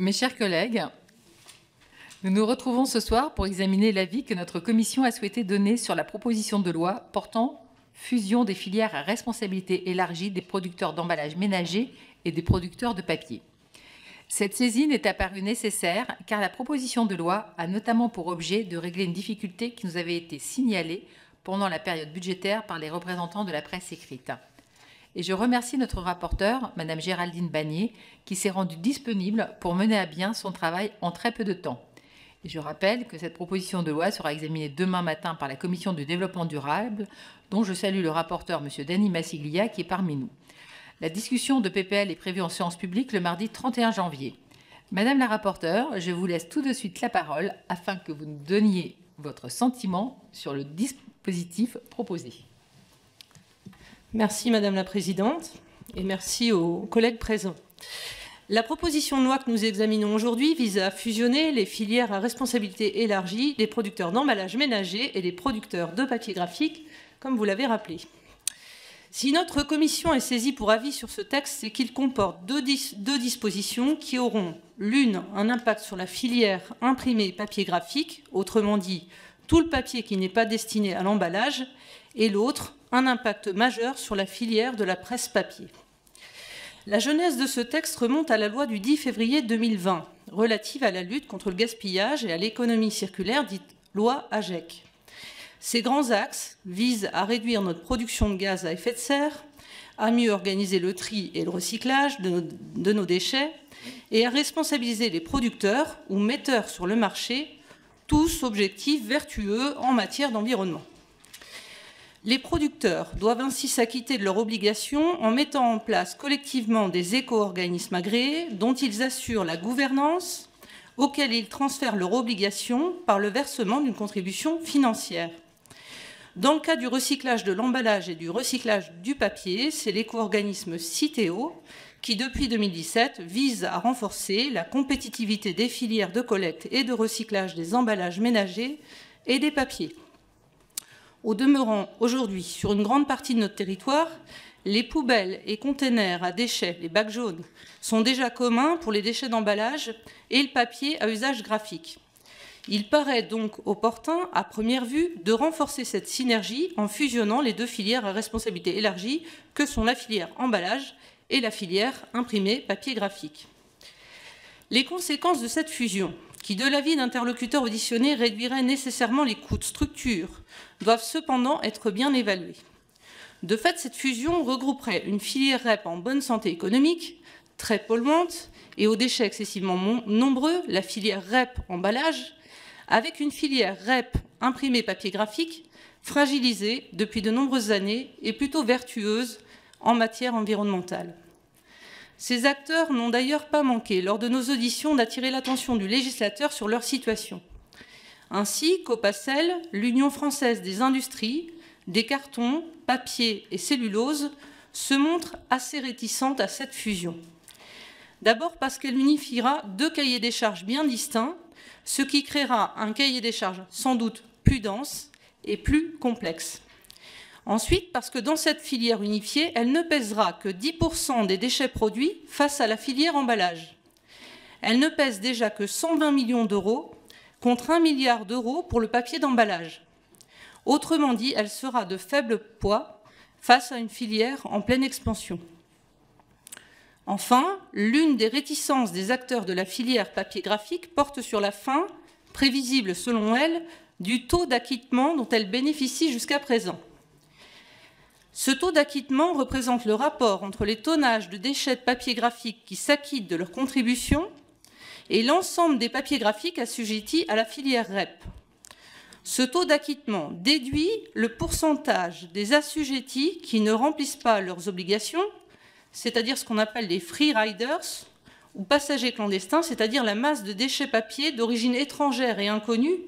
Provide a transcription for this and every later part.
Mes chers collègues, nous nous retrouvons ce soir pour examiner l'avis que notre commission a souhaité donner sur la proposition de loi portant fusion des filières à responsabilité élargie des producteurs d'emballages ménagers et des producteurs de papier. Cette saisine est apparue nécessaire car la proposition de loi a notamment pour objet de régler une difficulté qui nous avait été signalée pendant la période budgétaire par les représentants de la presse écrite. Et je remercie notre rapporteure, Madame Géraldine Bagné, qui s'est rendue disponible pour mener à bien son travail en très peu de temps. Je rappelle que cette proposition de loi sera examinée demain matin par la Commission du développement durable, dont je salue le rapporteur, M. Denis Massiglia, qui est parmi nous. La discussion de PPL est prévue en séance publique le mardi 31 janvier. Madame la rapporteure, je vous laisse tout de suite la parole afin que vous nous donniez votre sentiment sur le dispositif proposé. Merci Madame la Présidente et merci aux collègues présents. La proposition de loi que nous examinons aujourd'hui vise à fusionner les filières à responsabilité élargie des producteurs d'emballages ménagers et des producteurs de papier graphique, comme vous l'avez rappelé. Si notre commission est saisie pour avis sur ce texte, c'est qu'il comporte deux, deux, dispositions qui auront l'une un impact sur la filière imprimé papier graphique, autrement dit tout le papier qui n'est pas destiné à l'emballage, et l'autre un impact majeur sur la filière de la presse papier. La genèse de ce texte remonte à la loi du 10 février 2020 relative à la lutte contre le gaspillage et à l'économie circulaire, dite loi AGEC. Ces grands axes visent à réduire notre production de gaz à effet de serre, à mieux organiser le tri et le recyclage de nos, de nos déchets et à responsabiliser les producteurs ou metteurs sur le marché, tous objectifs vertueux en matière d'environnement. Les producteurs doivent ainsi s'acquitter de leurs obligations en mettant en place collectivement des éco-organismes agréés dont ils assurent la gouvernance, auxquels ils transfèrent leurs obligations par le versement d'une contribution financière. Dans le cas du recyclage de l'emballage et du recyclage du papier, c'est l'éco-organisme Citeo qui, depuis 2017, vise à renforcer la compétitivité des filières de collecte et de recyclage des emballages ménagers et des papiers. Au demeurant, aujourd'hui, sur une grande partie de notre territoire, les poubelles et containers à déchets, les bacs jaunes, sont déjà communs pour les déchets d'emballage et le papier à usage graphique. Il paraît donc opportun, à première vue, de renforcer cette synergie en fusionnant les deux filières à responsabilité élargie que sont la filière emballage et la filière imprimé papier graphique. Les conséquences de cette fusion qui, de l'avis d'interlocuteurs auditionnés, réduirait nécessairement les coûts de structure, doivent cependant être bien évalués. De fait, cette fusion regrouperait une filière REP en bonne santé économique, très polluante et aux déchets excessivement nombreux, la filière REP emballage, avec une filière REP imprimé papier graphique, fragilisée depuis de nombreuses années et plutôt vertueuse en matière environnementale. Ces acteurs n'ont d'ailleurs pas manqué, lors de nos auditions, d'attirer l'attention du législateur sur leur situation. Ainsi, Copacel, l'Union française des industries, des cartons, papier et cellulose, se montre assez réticente à cette fusion. D'abord parce qu'elle unifiera deux cahiers des charges bien distincts, ce qui créera un cahier des charges sans doute plus dense et plus complexe. Ensuite, parce que dans cette filière unifiée, elle ne pèsera que 10% des déchets produits face à la filière emballage. Elle ne pèse déjà que 120 millions d'euros contre 1 milliard d'euros pour le papier d'emballage. Autrement dit, elle sera de faible poids face à une filière en pleine expansion. Enfin, l'une des réticences des acteurs de la filière papier graphique porte sur la fin, prévisible selon elle, du taux d'acquittement dont elle bénéficie jusqu'à présent. Ce taux d'acquittement représente le rapport entre les tonnages de déchets de papier graphique qui s'acquittent de leur contribution et l'ensemble des papiers graphiques assujettis à la filière REP. Ce taux d'acquittement déduit le pourcentage des assujettis qui ne remplissent pas leurs obligations, c'est-à-dire ce qu'on appelle les free riders ou passagers clandestins, c'est-à-dire la masse de déchets papier d'origine étrangère et inconnue,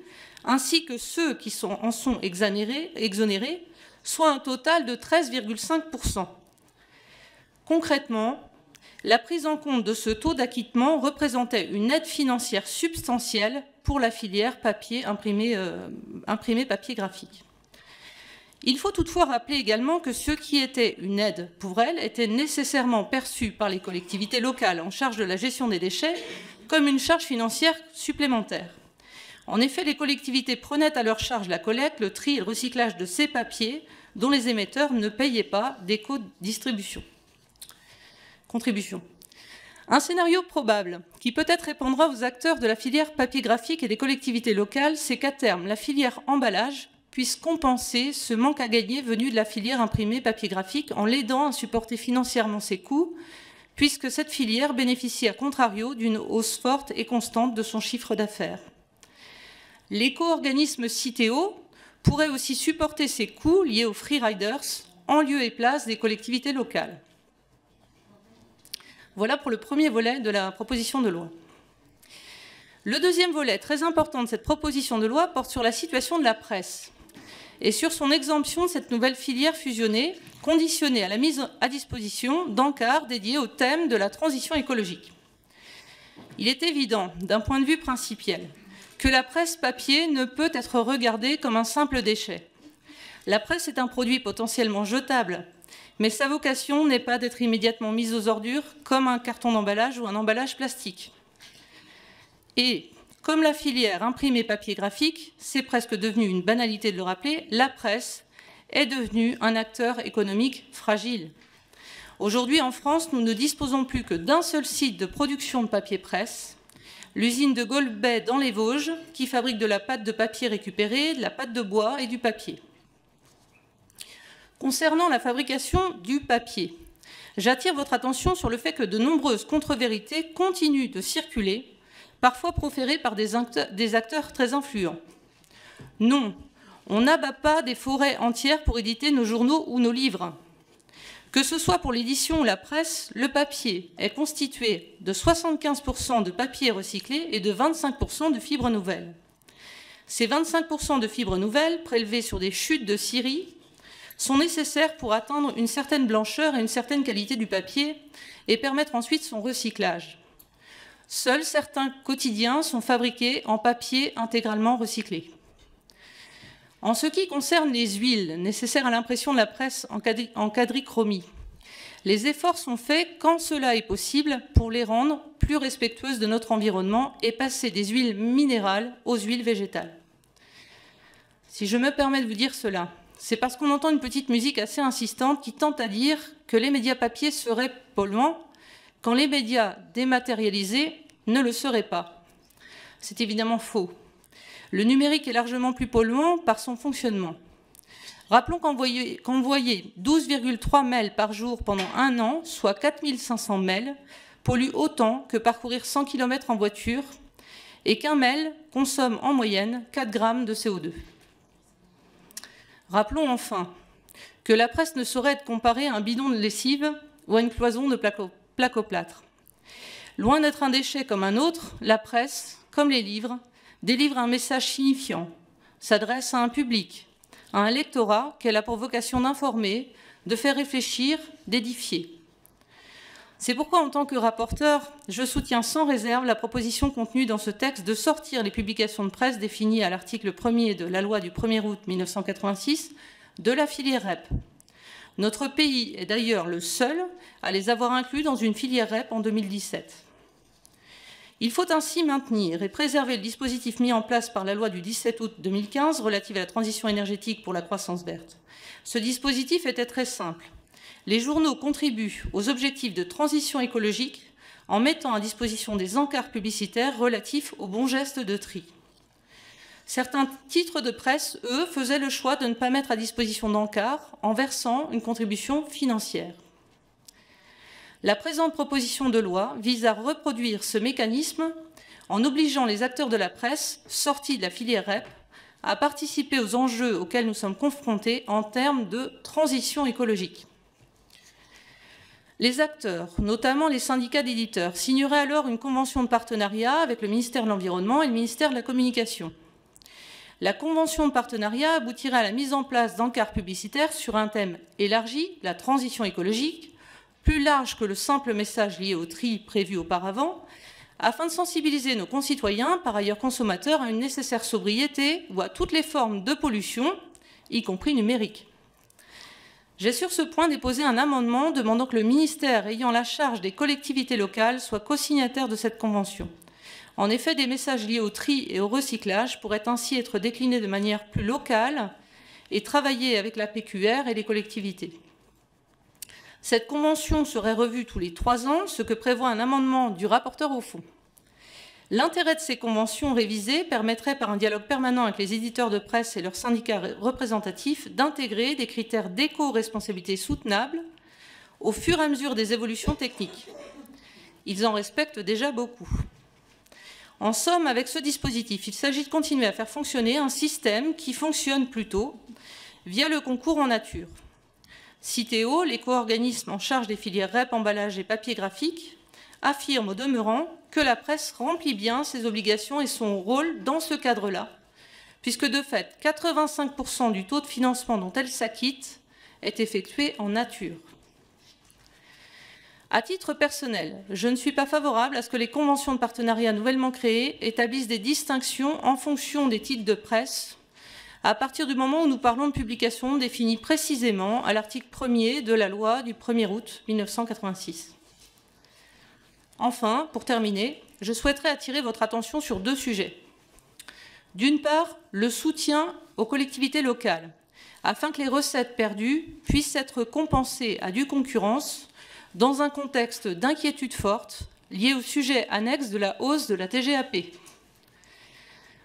ainsi que ceux qui sont, en sont exonérés, exonérés soit un total de 13,5%. Concrètement, la prise en compte de ce taux d'acquittement représentait une aide financière substantielle pour la filière papier imprimé, euh, imprimé papier graphique. Il faut toutefois rappeler également que ce qui était une aide pour elle était nécessairement perçu par les collectivités locales en charge de la gestion des déchets comme une charge financière supplémentaire. En effet, les collectivités prenaient à leur charge la collecte, le tri et le recyclage de ces papiers dont les émetteurs ne payaient pas d'éco-distribution. Contribution. Un scénario probable, qui peut-être répondra aux acteurs de la filière papier graphique et des collectivités locales, c'est qu'à terme, la filière emballage puisse compenser ce manque à gagner venu de la filière imprimée papier graphique en l'aidant à supporter financièrement ses coûts, puisque cette filière bénéficie à contrario d'une hausse forte et constante de son chiffre d'affaires. L'éco-organisme Citeo pourrait aussi supporter ses coûts liés aux freeriders en lieu et place des collectivités locales. Voilà pour le premier volet de la proposition de loi. Le deuxième volet, très important de cette proposition de loi, porte sur la situation de la presse et sur son exemption de cette nouvelle filière fusionnée, conditionnée à la mise à disposition d'encarts dédiés au thème de la transition écologique. Il est évident, d'un point de vue principiel, que la presse papier ne peut être regardée comme un simple déchet. La presse est un produit potentiellement jetable mais sa vocation n'est pas d'être immédiatement mise aux ordures comme un carton d'emballage ou un emballage plastique. Et comme la filière imprimée papier graphique, c'est presque devenu une banalité de le rappeler, la presse est devenue un acteur économique fragile. Aujourd'hui, en France, nous ne disposons plus que d'un seul site de production de papier presse, l'usine de Golbet dans les Vosges, qui fabrique de la pâte de papier récupérée, de la pâte de bois et du papier. Concernant la fabrication du papier, j'attire votre attention sur le fait que de nombreuses contre-vérités continuent de circuler, parfois proférées par des acteurs, très influents. Non, on n'abat pas des forêts entières pour éditer nos journaux ou nos livres. Que ce soit pour l'édition ou la presse, le papier est constitué de 75% de papier recyclé et de 25% de fibres nouvelles. Ces 25% de fibres nouvelles, prélevées sur des chutes de Syrie, sont nécessaires pour atteindre une certaine blancheur et une certaine qualité du papier et permettre ensuite son recyclage. Seuls certains quotidiens sont fabriqués en papier intégralement recyclé. En ce qui concerne les huiles nécessaires à l'impression de la presse en quadrichromie, les efforts sont faits quand cela est possible pour les rendre plus respectueuses de notre environnement et passer des huiles minérales aux huiles végétales. Si je me permets de vous dire cela, c'est parce qu'on entend une petite musique assez insistante qui tente à dire que les médias papier seraient polluants, quand les médias dématérialisés ne le seraient pas. C'est évidemment faux. Le numérique est largement plus polluant par son fonctionnement. Rappelons qu'envoyer 12,3 mails par jour pendant un an, soit 4500 mails, pollue autant que parcourir 100 km en voiture et qu'un mail consomme en moyenne 4 grammes de CO2. Rappelons enfin que la presse ne saurait être comparée à un bidon de lessive ou à une cloison de plaque-au-plâtre. Loin d'être un déchet comme un autre, la presse, comme les livres, délivre un message signifiant, s'adresse à un public, à un lectorat qu'elle a pour vocation d'informer, de faire réfléchir, d'édifier. C'est pourquoi, en tant que rapporteur, je soutiens sans réserve la proposition contenue dans ce texte de sortir les publications de presse définies à l'article 1er de la loi du 1er août 1986 de la filière REP. Notre pays est d'ailleurs le seul à les avoir inclus dans une filière REP en 2017. Il faut ainsi maintenir et préserver le dispositif mis en place par la loi du 17 août 2015 relative à la transition énergétique pour la croissance verte. Ce dispositif était très simple les journaux contribuent aux objectifs de transition écologique en mettant à disposition des encarts publicitaires relatifs aux bons gestes de tri. Certains titres de presse, eux, faisaient le choix de ne pas mettre à disposition d'encarts en versant une contribution financière. La présente proposition de loi vise à reproduire ce mécanisme en obligeant les acteurs de la presse sortis de la filière REP à participer aux enjeux auxquels nous sommes confrontés en termes de transition écologique. Les acteurs, notamment les syndicats d'éditeurs, signeraient alors une convention de partenariat avec le ministère de l'Environnement et le ministère de la Communication. La convention de partenariat aboutirait à la mise en place d'encarts publicitaires sur un thème élargi, la transition écologique, plus large que le simple message lié au tri prévu auparavant, afin de sensibiliser nos concitoyens, par ailleurs consommateurs, à une nécessaire sobriété ou à toutes les formes de pollution, y compris numérique. J'ai sur ce point déposé un amendement demandant que le ministère ayant la charge des collectivités locales soit co-signataire de cette convention. En effet, des messages liés au tri et au recyclage pourraient ainsi être déclinés de manière plus locale et travailler avec la PQR et les collectivités. Cette convention serait revue tous les trois ans, ce que prévoit un amendement du rapporteur au fond. L'intérêt de ces conventions révisées permettrait, par un dialogue permanent avec les éditeurs de presse et leurs syndicats représentatifs, d'intégrer des critères d'éco-responsabilité soutenables au fur et à mesure des évolutions techniques. Ils en respectent déjà beaucoup. En somme, avec ce dispositif, il s'agit de continuer à faire fonctionner un système qui fonctionne plutôt via le concours en nature. Citéo, l'éco-organisme en charge des filières REP, emballage et papier graphique, affirme au demeurant que la presse remplit bien ses obligations et son rôle dans ce cadre-là, puisque de fait, 85% du taux de financement dont elle s'acquitte est effectué en nature. À titre personnel, je ne suis pas favorable à ce que les conventions de partenariat nouvellement créées établissent des distinctions en fonction des titres de presse, à partir du moment où nous parlons de publications définies précisément à l'article 1er de la loi du 1er août 1986. Enfin, pour terminer, je souhaiterais attirer votre attention sur deux sujets. D'une part, le soutien aux collectivités locales, afin que les recettes perdues puissent être compensées à due concurrence dans un contexte d'inquiétude forte lié au sujet annexe de la hausse de la TGAP.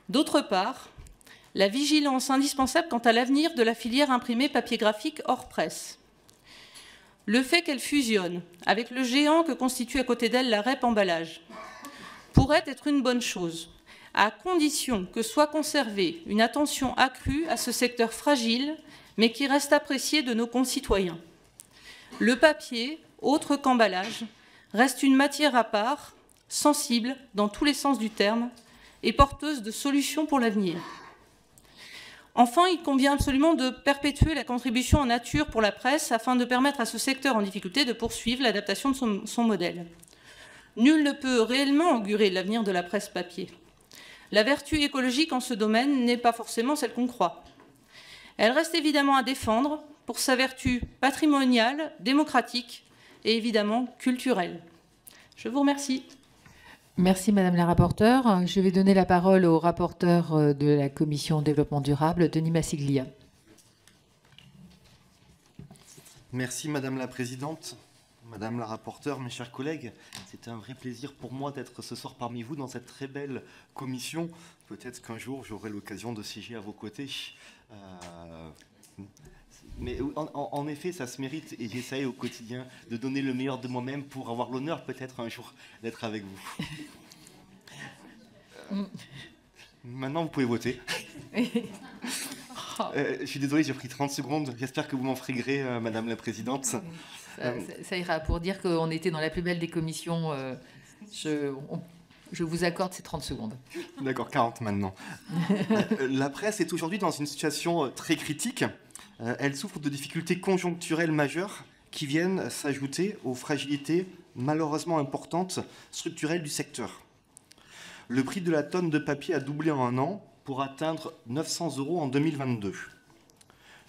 D'autre part, la vigilance indispensable quant à l'avenir de la filière imprimée papier graphique hors presse. Le fait qu'elle fusionne avec le géant que constitue à côté d'elle la REP emballage pourrait être une bonne chose, à condition que soit conservée une attention accrue à ce secteur fragile, mais qui reste apprécié de nos concitoyens. Le papier autre qu'emballage, reste une matière à part, sensible dans tous les sens du terme et porteuse de solutions pour l'avenir. Enfin, il convient absolument de perpétuer la contribution en nature pour la presse afin de permettre à ce secteur en difficulté de poursuivre l'adaptation de son, modèle. Nul ne peut réellement augurer l'avenir de la presse papier. La vertu écologique en ce domaine n'est pas forcément celle qu'on croit. Elle reste évidemment à défendre pour sa vertu patrimoniale, démocratique et évidemment culturelle. Je vous remercie. Merci Madame la rapporteure. Je vais donner la parole au rapporteur euh, de la Commission développement durable, Denis Massiglia. Merci Madame la Présidente, Madame la rapporteure, mes chers collègues. C'est un vrai plaisir pour moi d'être ce soir parmi vous dans cette très belle commission. Peut-être qu'un jour j'aurai l'occasion de siéger à vos côtés. Euh, mais en, effet, ça se mérite et j'essaye au quotidien de donner le meilleur de moi-même pour avoir l'honneur peut-être un jour d'être avec vous. Euh, maintenant, vous pouvez voter. Euh, je suis désolé, j'ai pris 30 secondes. J'espère que vous m'en ferez gré, euh, Madame la Présidente. Ça, ira pour dire qu'on était dans la plus belle des commissions. je, je vous accorde ces 30 secondes. D'accord, 40 maintenant. la presse est aujourd'hui dans une situation très critique. Euh, elle souffre de difficultés conjoncturelles majeures qui viennent s'ajouter aux fragilités malheureusement importantes structurelles du secteur. Le prix de la tonne de papier a doublé en un an pour atteindre 900 euros en 2022.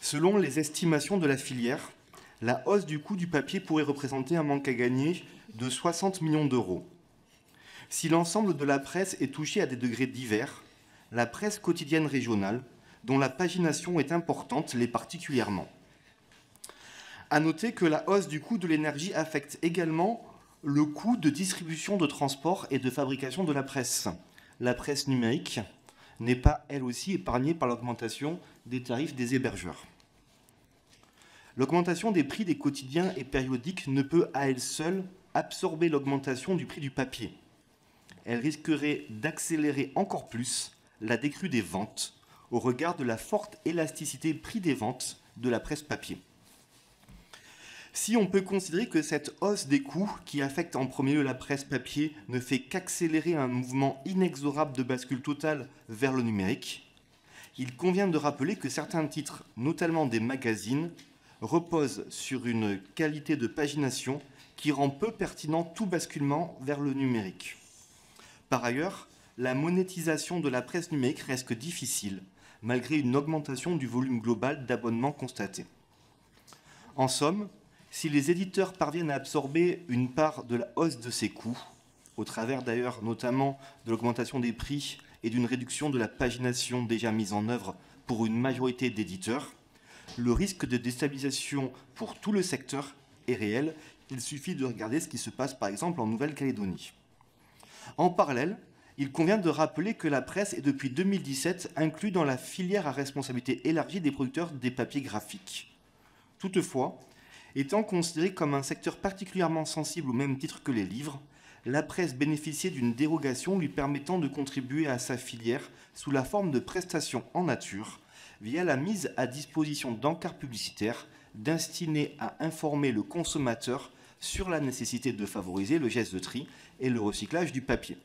Selon les estimations de la filière, la hausse du coût du papier pourrait représenter un manque à gagner de 60 millions d'euros. Si l'ensemble de la presse est touché à des degrés divers, la presse quotidienne régionale dont la pagination est importante, l'est particulièrement. À noter que la hausse du coût de l'énergie affecte également le coût de distribution, de transport et de fabrication de la presse. La presse numérique n'est pas, elle aussi, épargnée par l'augmentation des tarifs des hébergeurs. L'augmentation des prix des quotidiens et périodiques ne peut à elle seule absorber l'augmentation du prix du papier. Elle risquerait d'accélérer encore plus la décrue des ventes au regard de la forte élasticité prix des ventes de la presse papier. Si on peut considérer que cette hausse des coûts qui affecte en premier lieu la presse papier ne fait qu'accélérer un mouvement inexorable de bascule totale vers le numérique, il convient de rappeler que certains titres, notamment des magazines, reposent sur une qualité de pagination qui rend peu pertinent tout basculement vers le numérique. Par ailleurs, la monétisation de la presse numérique reste difficile malgré une augmentation du volume global d'abonnements constaté. En somme, si les éditeurs parviennent à absorber une part de la hausse de ces coûts, au travers d'ailleurs notamment de l'augmentation des prix et d'une réduction de la pagination déjà mise en œuvre pour une majorité d'éditeurs, le risque de déstabilisation pour tout le secteur est réel. Il suffit de regarder ce qui se passe par exemple en Nouvelle-Calédonie. En parallèle, il convient de rappeler que la presse est depuis 2017 inclue dans la filière à responsabilité élargie des producteurs des papiers graphiques. Toutefois, étant considérée comme un secteur particulièrement sensible au même titre que les livres, la presse bénéficiait d'une dérogation lui permettant de contribuer à sa filière sous la forme de prestations en nature, via la mise à disposition d'encarts publicitaires destinés à informer le consommateur sur la nécessité de favoriser le geste de tri et le recyclage du papier.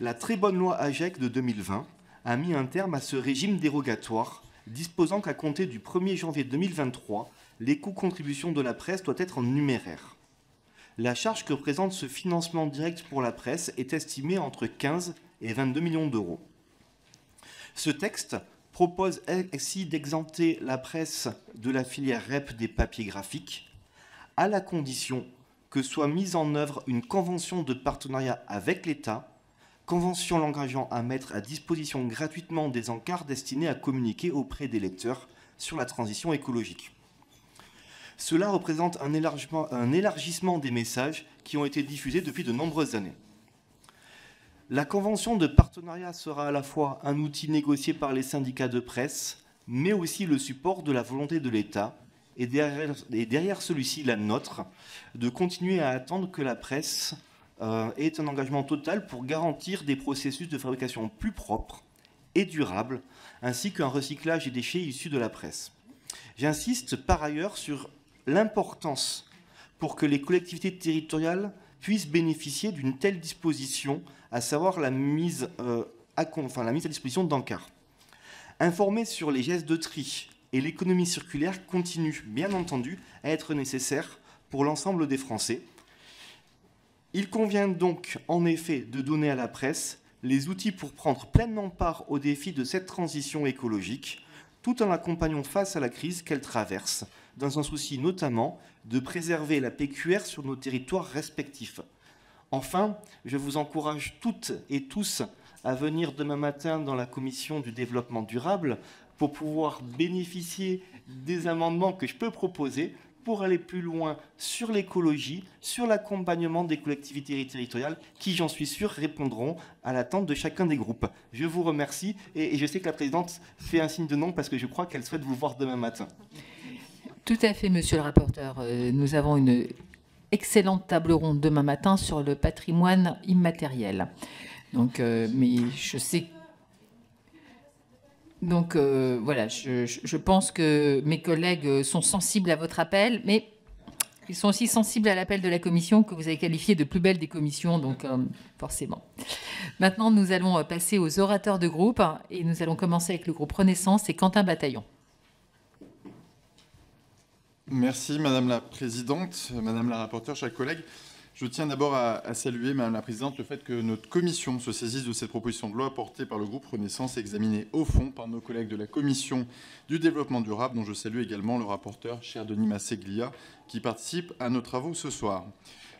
La très bonne loi AGEC de 2020 a mis un terme à ce régime dérogatoire, disposant qu'à compter du 1er janvier 2023, les coûts-contributions de la presse doivent être en numéraire. La charge que représente ce financement direct pour la presse est estimée entre 15 et 22 millions d'euros. Ce texte propose ainsi d'exempter la presse de la filière REP des papiers graphiques, à la condition que soit mise en œuvre une convention de partenariat avec l'État, convention l'engageant à mettre à disposition gratuitement des encarts destinés à communiquer auprès des lecteurs sur la transition écologique. Cela représente un élargissement, des messages qui ont été diffusés depuis de nombreuses années. La convention de partenariat sera à la fois un outil négocié par les syndicats de presse, mais aussi le support de la volonté de l'État, et derrière celui-ci la nôtre, de continuer à attendre que la presse euh, ait un engagement total pour garantir des processus de fabrication plus propres et durables, ainsi qu'un recyclage des déchets issus de la presse. J'insiste par ailleurs sur l'importance pour que les collectivités territoriales puissent bénéficier d'une telle disposition, à savoir la mise, euh, à disposition d'encarts. Informer sur les gestes de tri et l'économie circulaire continue, bien entendu, à être nécessaire pour l'ensemble des Français. Il convient donc, en effet, de donner à la presse les outils pour prendre pleinement part aux défis de cette transition écologique, tout en l'accompagnant face à la crise qu'elle traverse, dans un souci notamment de préserver la PQR sur nos territoires respectifs. Enfin, je vous encourage toutes et tous à venir demain matin dans la commission du développement durable pour pouvoir bénéficier des amendements que je peux proposer pour aller plus loin sur l'écologie, sur l'accompagnement des collectivités territoriales qui, j'en suis sûr, répondront à l'attente de chacun des groupes. Je vous remercie et je sais que la présidente fait un signe de non parce que je crois qu'elle souhaite vous voir demain matin. Tout à fait, monsieur le rapporteur. Euh, nous avons une excellente table ronde demain matin sur le patrimoine immatériel. Donc, euh, mais je sais. Donc euh, voilà, je, pense que mes collègues sont sensibles à votre appel, mais ils sont aussi sensibles à l'appel de la commission que vous avez qualifié de plus belle des commissions, donc forcément. Maintenant, nous allons passer aux orateurs de groupe et nous allons commencer avec le groupe Renaissance et Quentin Bataillon. Merci Madame la Présidente, Madame la rapporteure, chers collègues. Je tiens d'abord à, saluer, Madame la Présidente, le fait que notre commission se saisisse de cette proposition de loi portée par le groupe Renaissance et examinée au fond par nos collègues de la Commission du développement durable, dont je salue également le rapporteur, cher Denis Masseglia, qui participe à nos travaux ce soir.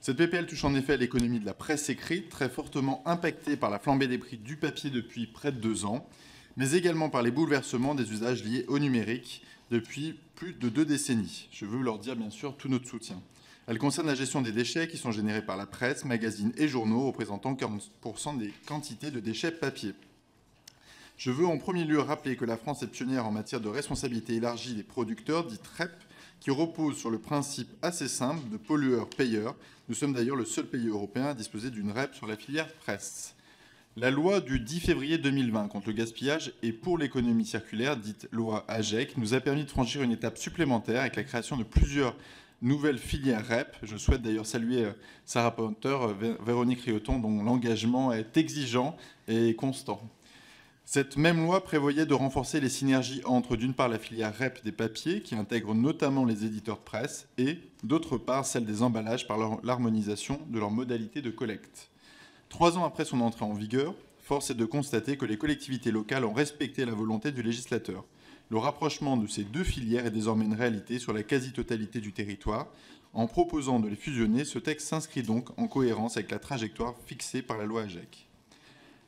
Cette PPL touche en effet à l'économie de la presse écrite, très fortement impactée par la flambée des prix du papier depuis près de deux ans, mais également par les bouleversements des usages liés au numérique depuis plus de deux décennies. Je veux leur dire bien sûr tout notre soutien. Elle concerne la gestion des déchets qui sont générés par la presse, magazines et journaux, représentant 40% des quantités de déchets papier. Je veux en premier lieu rappeler que la France est pionnière en matière de responsabilité élargie des producteurs, dite REP, qui repose sur le principe assez simple de pollueur-payeur. Nous sommes d'ailleurs le seul pays européen à disposer d'une REP sur la filière presse. La loi du 10 février 2020 contre le gaspillage et pour l'économie circulaire, dite loi AGEC, nous a permis de franchir une étape supplémentaire avec la création de plusieurs nouvelles filières REP. Je souhaite d'ailleurs saluer euh, sa rapporteure euh, Véronique Rioton, dont l'engagement est exigeant et constant. Cette même loi prévoyait de renforcer les synergies entre, d'une part, la filière REP des papiers, qui intègre notamment les éditeurs de presse, et, d'autre part, celle des emballages par l'harmonisation de leurs modalités de collecte. Trois ans après son entrée en vigueur, force est de constater que les collectivités locales ont respecté la volonté du législateur. Le rapprochement de ces deux filières est désormais une réalité sur la quasi-totalité du territoire. En proposant de les fusionner, ce texte s'inscrit donc en cohérence avec la trajectoire fixée par la loi AGEC.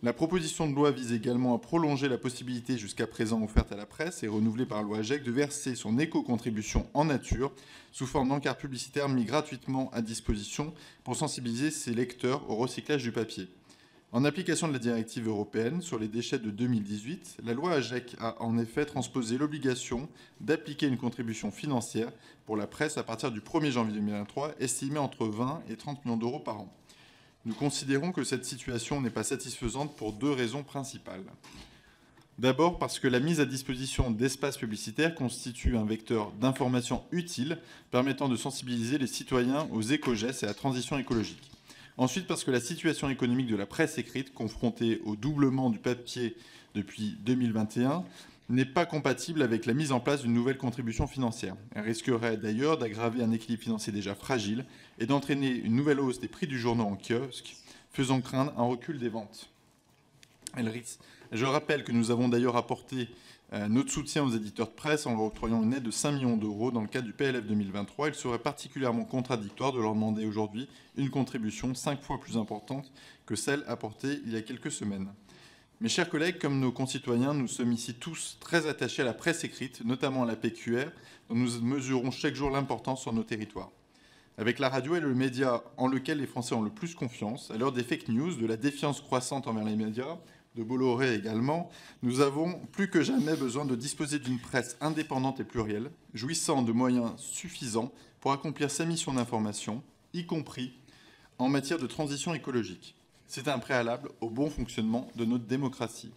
La proposition de loi vise également à prolonger la possibilité jusqu'à présent offerte à la presse et renouvelée par la loi AGEC de verser son éco-contribution en nature sous forme d'encarts publicitaires mis gratuitement à disposition pour sensibiliser ses lecteurs au recyclage du papier. En application de la directive européenne sur les déchets de 2018, la loi AGEC a en effet transposé l'obligation d'appliquer une contribution financière pour la presse à partir du 1er janvier 2023, estimée entre 20 et 30 millions d'euros par an. Nous considérons que cette situation n'est pas satisfaisante pour deux raisons principales. D'abord parce que la mise à disposition d'espaces publicitaires constitue un vecteur d'information utile permettant de sensibiliser les citoyens aux éco-gestes et à la transition écologique. Ensuite parce que la situation économique de la presse écrite, confrontée au doublement du papier depuis 2021, n'est pas compatible avec la mise en place d'une nouvelle contribution financière. Elle risquerait d'ailleurs d'aggraver un équilibre financier déjà fragile et d'entraîner une nouvelle hausse des prix du journal en kiosque, faisant craindre un recul des ventes. Je rappelle que nous avons d'ailleurs apporté euh, notre soutien aux éditeurs de presse en leur octroyant une aide de 5 millions d'euros dans le cadre du PLF 2023. Il serait particulièrement contradictoire de leur demander aujourd'hui une contribution 5 fois plus importante que celle apportée il y a quelques semaines. Mes chers collègues, comme nos concitoyens, nous sommes ici tous très attachés à la presse écrite, notamment à la PQR, dont nous mesurons chaque jour l'importance sur nos territoires. Avec la radio et le média en lequel les Français ont le plus confiance, à l'heure des fake news, de la défiance croissante envers les médias, de Bolloré également, nous avons plus que jamais besoin de disposer d'une presse indépendante et plurielle, jouissant de moyens suffisants pour accomplir sa mission d'information, y compris en matière de transition écologique. C'est un préalable au bon fonctionnement de notre démocratie.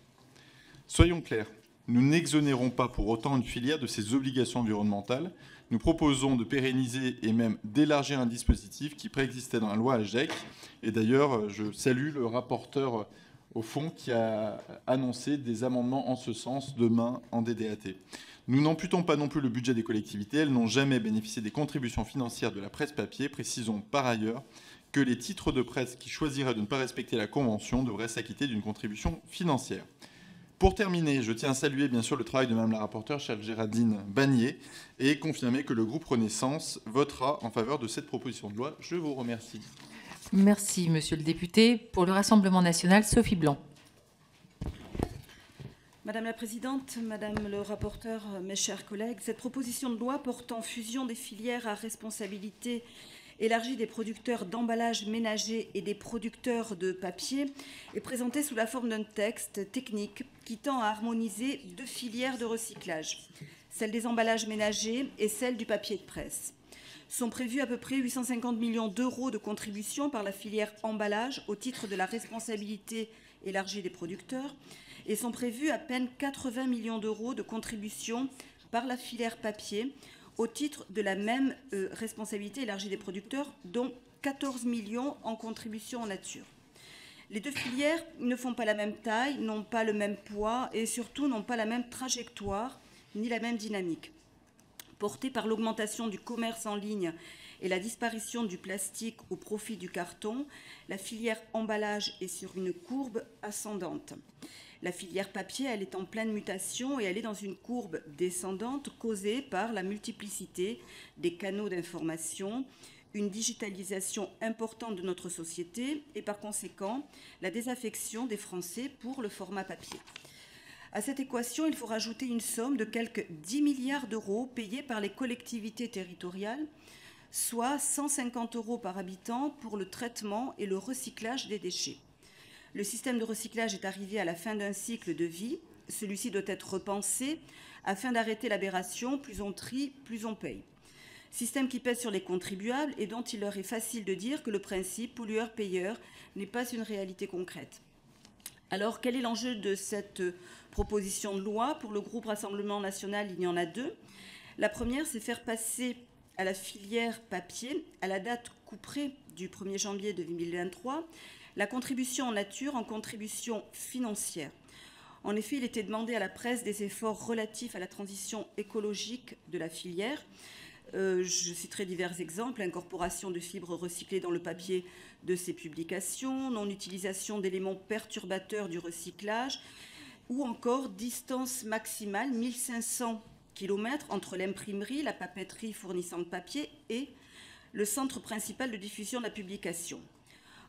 Soyons clairs, nous n'exonérons pas pour autant une filière de ses obligations environnementales. Nous proposons de pérenniser et même d'élargir un dispositif qui préexistait dans la loi AGEC. Et d'ailleurs, je salue le rapporteur au fond qui a annoncé des amendements en ce sens demain en DDAT. Nous n'amputons pas non plus le budget des collectivités. Elles n'ont jamais bénéficié des contributions financières de la presse papier. Précisons par ailleurs que les titres de presse qui choisiraient de ne pas respecter la Convention devraient s'acquitter d'une contribution financière. Pour terminer, je tiens à saluer bien sûr le travail de Mme la rapporteure, chère Géraldine Bagnier, et confirmer que le groupe Renaissance votera en faveur de cette proposition de loi. Je vous remercie. Merci, monsieur le député. Pour le Rassemblement national, Sophie Blanc. Madame la présidente, madame le rapporteur, mes chers collègues, cette proposition de loi portant fusion des filières à responsabilité élargie des producteurs d'emballage ménager et des producteurs de papier est présentée sous la forme d'un texte technique qui tend à harmoniser deux filières de recyclage, celle des emballages ménagers et celle du papier de presse. Sont prévus à peu près 850 millions d'euros de contributions par la filière emballage au titre de la responsabilité élargie des producteurs et sont prévus à peine 80 millions d'euros de contributions par la filière papier au titre de la même euh, responsabilité élargie des producteurs, dont 14 millions en contribution en nature. Les deux filières ne font pas la même taille, n'ont pas le même poids et surtout n'ont pas la même trajectoire ni la même dynamique. Portée par l'augmentation du commerce en ligne et la disparition du plastique au profit du carton, la filière emballage est sur une courbe ascendante. La filière papier, elle est en pleine mutation et elle est dans une courbe descendante causée par la multiplicité des canaux d'information, une digitalisation importante de notre société et par conséquent la désaffection des Français pour le format papier. À cette équation, il faut rajouter une somme de quelques 10 milliards d'euros payés par les collectivités territoriales, soit 150 euros par habitant pour le traitement et le recyclage des déchets. Le système de recyclage est arrivé à la fin d'un cycle de vie. Celui-ci doit être repensé afin d'arrêter l'aberration plus on trie, plus on paye. Système qui pèse sur les contribuables et dont il leur est facile de dire que le principe pollueur-payeur n'est pas une réalité concrète. Alors, quel est l'enjeu de cette proposition de loi? Pour le groupe Rassemblement national, il y en a deux. La première, c'est faire passer à la filière papier, à la date couperée du 1er janvier 2023, la contribution en nature en contribution financière. En effet, il était demandé à la presse des efforts relatifs à la transition écologique de la filière. Euh, je citerai divers exemples incorporation de fibres recyclées dans le papier de ses publications, non-utilisation d'éléments perturbateurs du recyclage, ou encore distance maximale 1500 km entre l'imprimerie, la papeterie fournissant de papier et le centre principal de diffusion de la publication,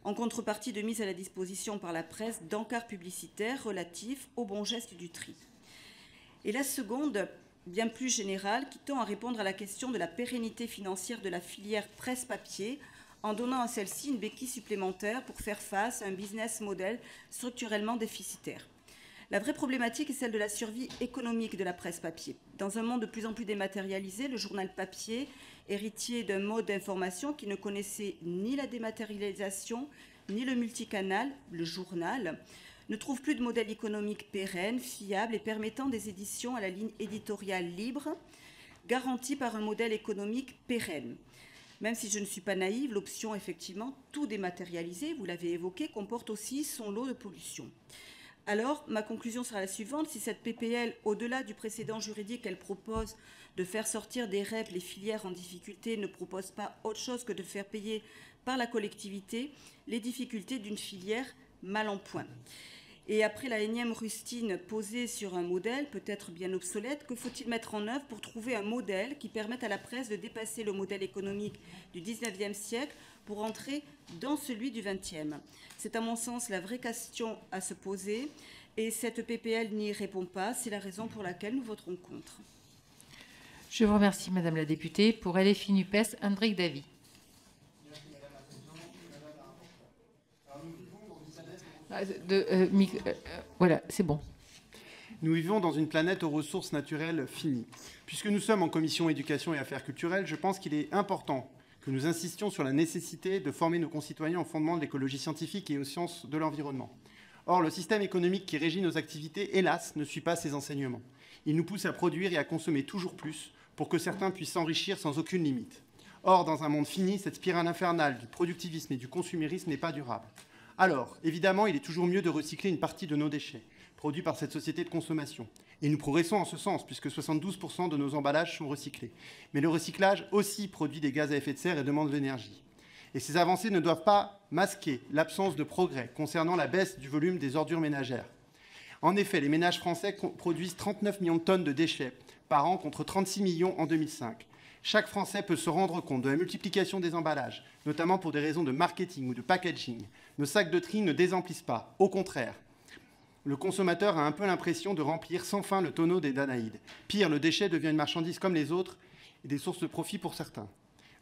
en contrepartie de mise à la disposition par la presse d'encarts publicitaires relatifs au bon geste du tri. Et la seconde, bien plus générale, qui tend à répondre à la question de la pérennité financière de la filière presse-papier en donnant à celle-ci une béquille supplémentaire pour faire face à un business model structurellement déficitaire. La vraie problématique est celle de la survie économique de la presse papier. Dans un monde de plus en plus dématérialisé, le journal papier, héritier d'un mode d'information qui ne connaissait ni la dématérialisation, ni le multicanal, le journal, ne trouve plus de modèle économique pérenne, fiable et permettant des éditions à la ligne éditoriale libre, garantie par un modèle économique pérenne. Même si je ne suis pas naïve, l'option effectivement tout dématérialisé, vous l'avez évoqué, comporte aussi son lot de pollution. Alors, ma conclusion sera la suivante. Si cette PPL, au-delà du précédent juridique, elle propose de faire sortir des REP les filières en difficulté, ne propose pas autre chose que de faire payer par la collectivité les difficultés d'une filière mal en point. Et après la énième rustine posée sur un modèle, peut-être bien obsolète, que faut-il mettre en œuvre pour trouver un modèle qui permette à la presse de dépasser le modèle économique du 19e siècle pour entrer dans celui du 20e C'est à mon sens la vraie question à se poser et cette PPL n'y répond pas. C'est la raison pour laquelle nous voterons contre. Je vous remercie, Madame la députée. Pour LFI NUPES, Hendrik Davy. De, euh, euh, voilà, c'est bon. Nous vivons dans une planète aux ressources naturelles finies. Puisque nous sommes en commission éducation et affaires culturelles, je pense qu'il est important que nous insistions sur la nécessité de former nos concitoyens au fondement de l'écologie scientifique et aux sciences de l'environnement. Or, le système économique qui régit nos activités, hélas, ne suit pas ces enseignements. Il nous pousse à produire et à consommer toujours plus pour que certains puissent s'enrichir sans aucune limite. Or, dans un monde fini, cette spirale infernale du productivisme et du consumérisme n'est pas durable. Alors, évidemment, il est toujours mieux de recycler une partie de nos déchets produits par cette société de consommation. Et nous progressons en ce sens, puisque 72% de nos emballages sont recyclés. Mais le recyclage aussi produit des gaz à effet de serre et demande de l'énergie. Et ces avancées ne doivent pas masquer l'absence de progrès concernant la baisse du volume des ordures ménagères. En effet, les ménages français produisent 39 millions de tonnes de déchets par an contre 36 millions en 2005. Chaque Français peut se rendre compte de la multiplication des emballages, notamment pour des raisons de marketing ou de packaging. Nos sacs de tri ne désemplissent pas, au contraire. Le consommateur a un peu l'impression de remplir sans fin le tonneau des Danaïdes. Pire, le déchet devient une marchandise comme les autres et des sources de profit pour certains.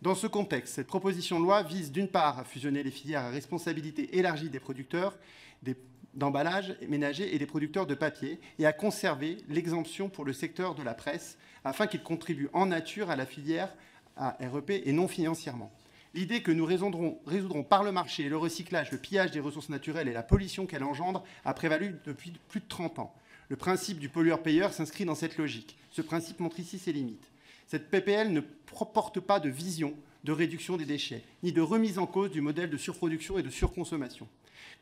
Dans ce contexte, cette proposition de loi vise d'une part à fusionner les filières à responsabilité élargie des producteurs d'emballage ménager et des producteurs de papier et à conserver l'exemption pour le secteur de la presse afin qu'il contribue en nature à la filière à REP et non financièrement. L'idée que nous résoudrons, par le marché le recyclage, le pillage des ressources naturelles et la pollution qu'elle engendre a prévalu depuis plus de 30 ans. Le principe du pollueur-payeur s'inscrit dans cette logique. Ce principe montre ici ses limites. Cette PPL ne porte pas de vision de réduction des déchets, ni de remise en cause du modèle de surproduction et de surconsommation.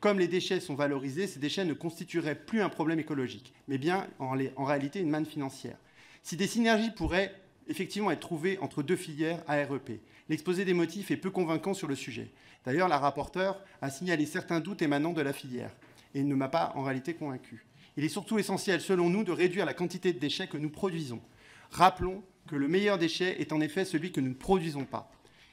Comme les déchets sont valorisés, ces déchets ne constitueraient plus un problème écologique, mais bien en, réalité une manne financière. Si des synergies pourraient effectivement être trouvées entre deux filières AREP, l'exposé des motifs est peu convaincant sur le sujet. D'ailleurs, la rapporteure a signalé certains doutes émanant de la filière et ne m'a pas en réalité convaincu. Il est surtout essentiel, selon nous, de réduire la quantité de déchets que nous produisons. Rappelons que le meilleur déchet est en effet celui que nous ne produisons pas.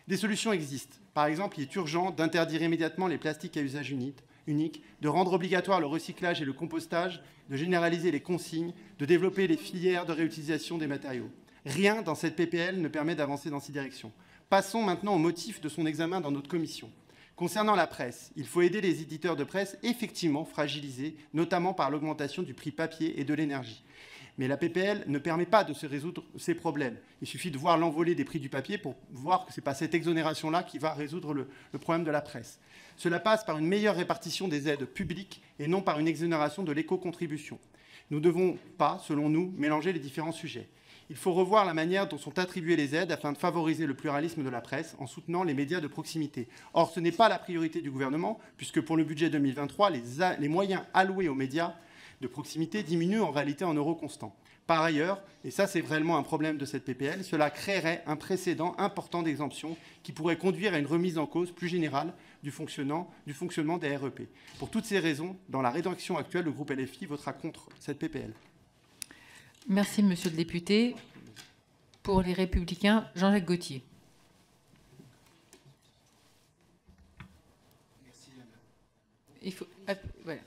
Des solutions existent. Par exemple, il est urgent d'interdire immédiatement les plastiques à usage unique, de rendre obligatoire le recyclage et le compostage, de généraliser les consignes, de développer les filières de réutilisation des matériaux. Rien dans cette PPL ne permet d'avancer dans ces directions. Passons maintenant au motif de son examen dans notre commission. Concernant la presse, il faut aider les éditeurs de presse effectivement fragilisés, notamment par l'augmentation du prix papier et de l'énergie. Mais la PPL ne permet pas de se résoudre ces problèmes. Il suffit de voir l'envolée des prix du papier pour voir que ce n'est pas cette exonération-là qui va résoudre le, problème de la presse. Cela passe par une meilleure répartition des aides publiques et non par une exonération de l'éco-contribution. Nous ne devons pas, selon nous, mélanger les différents sujets. Il faut revoir la manière dont sont attribuées les aides afin de favoriser le pluralisme de la presse en soutenant les médias de proximité. Or, ce n'est pas la priorité du gouvernement, puisque pour le budget 2023, les, les moyens alloués aux médias de proximité diminuent en réalité en euros constants. Par ailleurs, et ça c'est vraiment un problème de cette PPL, cela créerait un précédent important d'exemption qui pourrait conduire à une remise en cause plus générale du fonctionnement, du fonctionnement des REP. Pour toutes ces raisons, dans la rédaction actuelle, le groupe LFI votera contre cette PPL. Merci, monsieur le député. Pour les Républicains, Jean-Jacques Gauthier. Il faut, ah, voilà.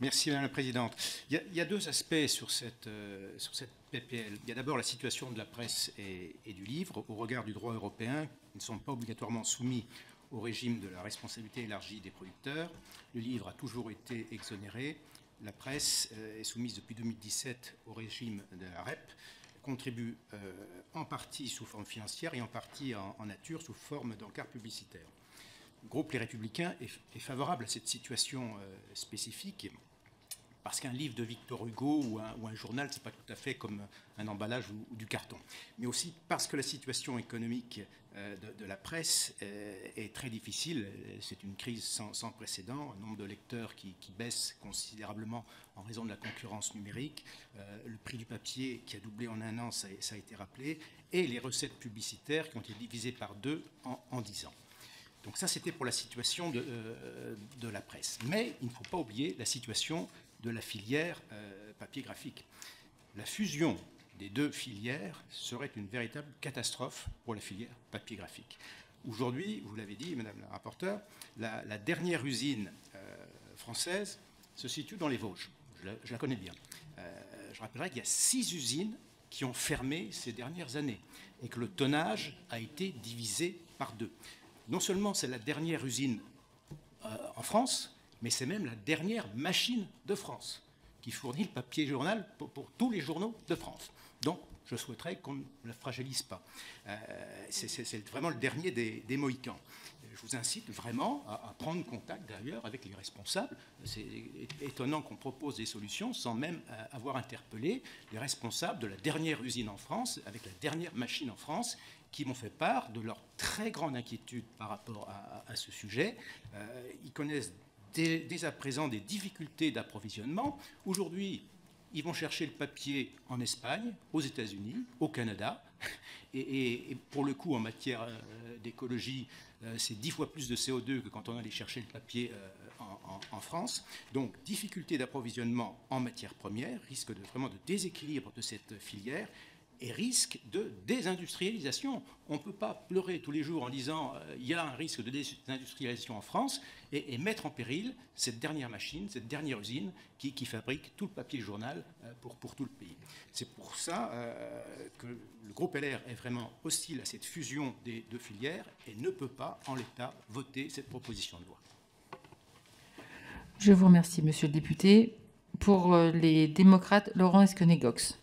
Merci Madame la Présidente. Il y a, deux aspects sur cette, euh, PPL. Il y a d'abord la situation de la presse et, du livre au regard du droit européen, qui ne sont pas obligatoirement soumis au régime de la responsabilité élargie des producteurs. Le livre a toujours été exonéré. La presse euh, est soumise depuis 2017 au régime de la REP, contribue euh, en partie sous forme financière et en partie en, nature sous forme d'encart publicitaire. Le groupe Les Républicains est, favorable à cette situation spécifique parce qu'un livre de Victor Hugo ou un, ou un journal, ce n'est pas tout à fait comme un emballage ou, du carton. Mais aussi parce que la situation économique euh, de, la presse euh, est très difficile. C'est une crise sans, précédent. Un nombre de lecteurs qui, baisse considérablement en raison de la concurrence numérique. Euh, le prix du papier qui a doublé en un an, ça, a été rappelé. Et les recettes publicitaires qui ont été divisées par deux en, 10 ans. Donc ça, c'était pour la situation de, la presse. Mais il ne faut pas oublier la situation de la filière euh, papier graphique. La fusion des deux filières serait une véritable catastrophe pour la filière papier graphique. Aujourd'hui, vous l'avez dit, Madame la rapporteure, la, dernière usine euh, française se situe dans les Vosges. Je la, connais bien. Euh, je rappellerai qu'il y a six usines qui ont fermé ces dernières années et que le tonnage a été divisé par deux. Non seulement c'est la dernière usine en France, mais c'est même la dernière machine de France qui fournit le papier journal pour, tous les journaux de France. Donc, je souhaiterais qu'on ne la fragilise pas. Euh, c'est vraiment le dernier des, Mohicans. Je vous incite vraiment à, prendre contact d'ailleurs avec les responsables. C'est étonnant qu'on propose des solutions sans même euh, avoir interpellé les responsables de la dernière usine en France, avec la dernière machine en France, qui m'ont fait part de leur très grande inquiétude par rapport à, ce sujet. Euh, ils connaissent dès, à présent des difficultés d'approvisionnement. Aujourd'hui, ils vont chercher le papier en Espagne, aux États-Unis, au Canada. Et, pour le coup, en matière euh, d'écologie, euh, c'est dix fois plus de CO2 que quand on allait chercher le papier euh, en, France. Donc, difficulté d'approvisionnement en matière première, risque de, vraiment de déséquilibre de cette filière et risque de désindustrialisation. On ne peut pas pleurer tous les jours en disant euh, il y a un risque de désindustrialisation en France et, mettre en péril cette dernière machine, cette dernière usine qui, fabrique tout le papier journal euh, pour, pour tout le pays. C'est pour ça euh, que le groupe LR est vraiment hostile à cette fusion des deux filières et ne peut pas, en l'état, voter cette proposition de loi. Je vous remercie, monsieur le député. Pour les démocrates, Laurent Esquenégox.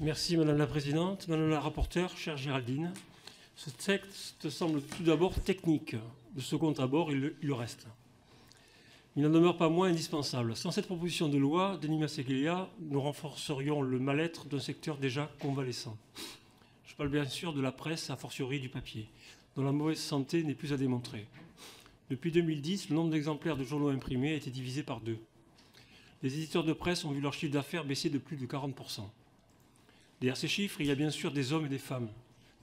Merci Madame la Présidente. Madame la rapporteure, chère Géraldine, ce texte semble tout d'abord technique. De second abord, il, le reste. Il n'en demeure pas moins indispensable. Sans cette proposition de loi d'Enima Seguelia, nous renforcerions le mal-être d'un secteur déjà convalescent. Je parle bien sûr de la presse, a fortiori du papier, dont la mauvaise santé n'est plus à démontrer. Depuis 2010, le nombre d'exemplaires de journaux imprimés a été divisé par deux. Les éditeurs de presse ont vu leur chiffre d'affaires baisser de plus de 40%. Derrière ces chiffres, il y a bien sûr des hommes et des femmes,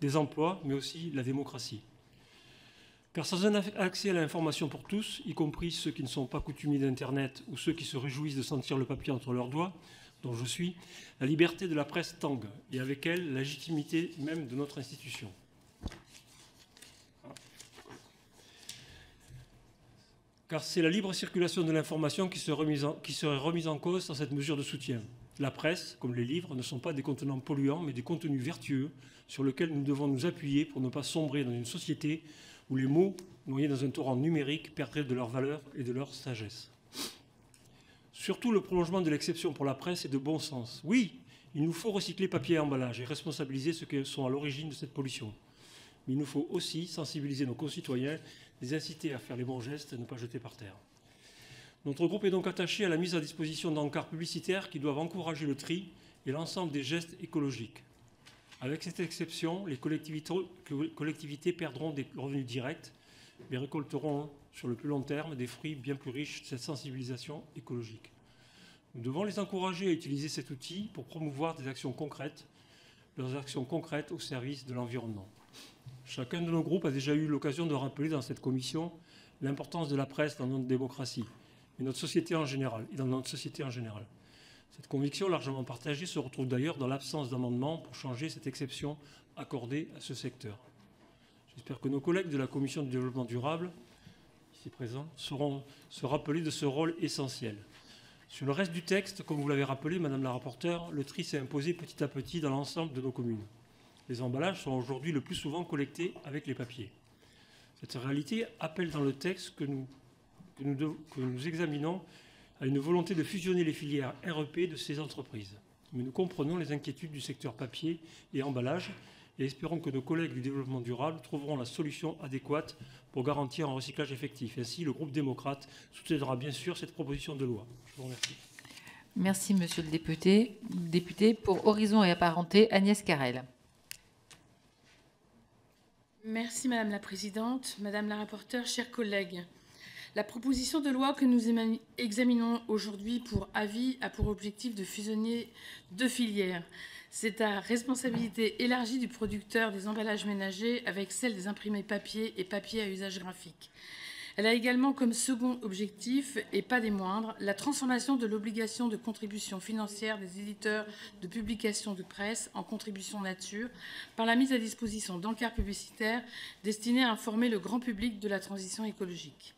des emplois, mais aussi la démocratie. Car sans un accès à l'information pour tous, y compris ceux qui ne sont pas coutumiers d'Internet ou ceux qui se réjouissent de sentir le papier entre leurs doigts, dont je suis, la liberté de la presse tangue, et avec elle la légitimité même de notre institution. Car c'est la libre circulation de l'information qui, serait remise en cause dans cette mesure de soutien. La presse, comme les livres, ne sont pas des contenants polluants, mais des contenus vertueux sur lesquels nous devons nous appuyer pour ne pas sombrer dans une société où les mots, noyés dans un torrent numérique, perdraient de leur valeur et de leur sagesse. Surtout, le prolongement de l'exception pour la presse est de bon sens. Oui, il nous faut recycler papier et emballage et responsabiliser ceux qui sont à l'origine de cette pollution. Mais il nous faut aussi sensibiliser nos concitoyens, les inciter à faire les bons gestes et ne pas jeter par terre. Notre groupe est donc attaché à la mise à disposition d'encarts publicitaires qui doivent encourager le tri et l'ensemble des gestes écologiques. Avec cette exception, les collectivités, perdront des revenus directs, mais récolteront sur le plus long terme des fruits bien plus riches de cette sensibilisation écologique. Nous devons les encourager à utiliser cet outil pour promouvoir des actions concrètes, leurs actions concrètes au service de l'environnement. Chacun de nos groupes a déjà eu l'occasion de rappeler dans cette commission l'importance de la presse dans notre démocratie notre société en général, et dans notre société en général. Cette conviction largement partagée se retrouve d'ailleurs dans l'absence d'amendement pour changer cette exception accordée à ce secteur. J'espère que nos collègues de la Commission du développement durable, ici présents, sauront se rappeler de ce rôle essentiel. Sur le reste du texte, comme vous l'avez rappelé, Madame la rapporteure, le tri s'est imposé petit à petit dans l'ensemble de nos communes. Les emballages sont aujourd'hui le plus souvent collectés avec les papiers. Cette réalité appelle dans le texte que nous, que nous, que nous examinons à une volonté de fusionner les filières REP de ces entreprises. Mais nous comprenons les inquiétudes du secteur papier et emballage et espérons que nos collègues du développement durable trouveront la solution adéquate pour garantir un recyclage effectif. Ainsi, le groupe démocrate soutiendra bien sûr cette proposition de loi. Je vous remercie. Merci, monsieur le député. Député pour Horizon et Apparenté, Agnès Carrel. Merci, madame la présidente, madame la rapporteure, chers collègues. La proposition de loi que nous examinons aujourd'hui pour avis a pour objectif de fusionner deux filières. C'est à responsabilité élargie du producteur des emballages ménagers avec celle des imprimés papier et papier à usage graphique. Elle a également comme second objectif, et pas des moindres, la transformation de l'obligation de contribution financière des éditeurs de publications de presse en contribution nature par la mise à disposition d'encarts publicitaires destinés à informer le grand public de la transition écologique.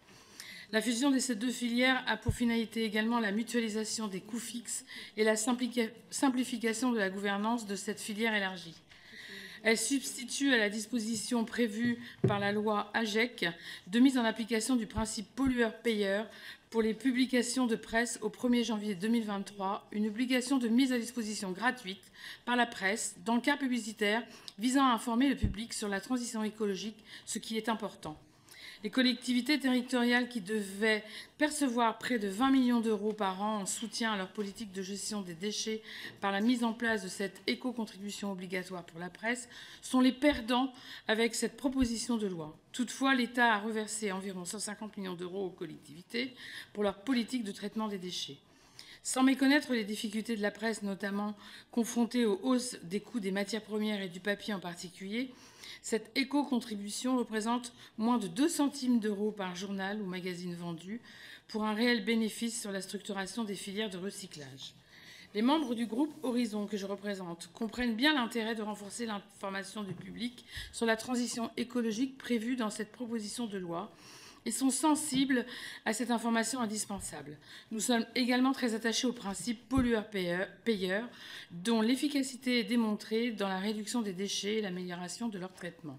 La fusion de ces deux filières a pour finalité également la mutualisation des coûts fixes et la simplification de la gouvernance de cette filière élargie. Elle substitue à la disposition prévue par la loi AGEC de mise en application du principe pollueur-payeur pour les publications de presse au 1er janvier 2023 une obligation de mise à disposition gratuite par la presse d'encarts publicitaires visant à informer le public sur la transition écologique, ce qui est important. Les collectivités territoriales qui devaient percevoir près de 20 millions d'euros par an en soutien à leur politique de gestion des déchets par la mise en place de cette éco-contribution obligatoire pour la presse sont les perdants avec cette proposition de loi. Toutefois, l'État a reversé environ 150 millions d'euros aux collectivités pour leur politique de traitement des déchets. Sans méconnaître les difficultés de la presse, notamment confrontée aux hausses des coûts des matières premières et du papier en particulier, cette éco-contribution représente moins de 2 centimes d'euros par journal ou magazine vendu pour un réel bénéfice sur la structuration des filières de recyclage. Les membres du groupe Horizon que je représente comprennent bien l'intérêt de renforcer l'information du public sur la transition écologique prévue dans cette proposition de loi et sont sensibles à cette information indispensable. Nous sommes également très attachés au principe pollueur-payeur, dont l'efficacité est démontrée dans la réduction des déchets et l'amélioration de leur traitement.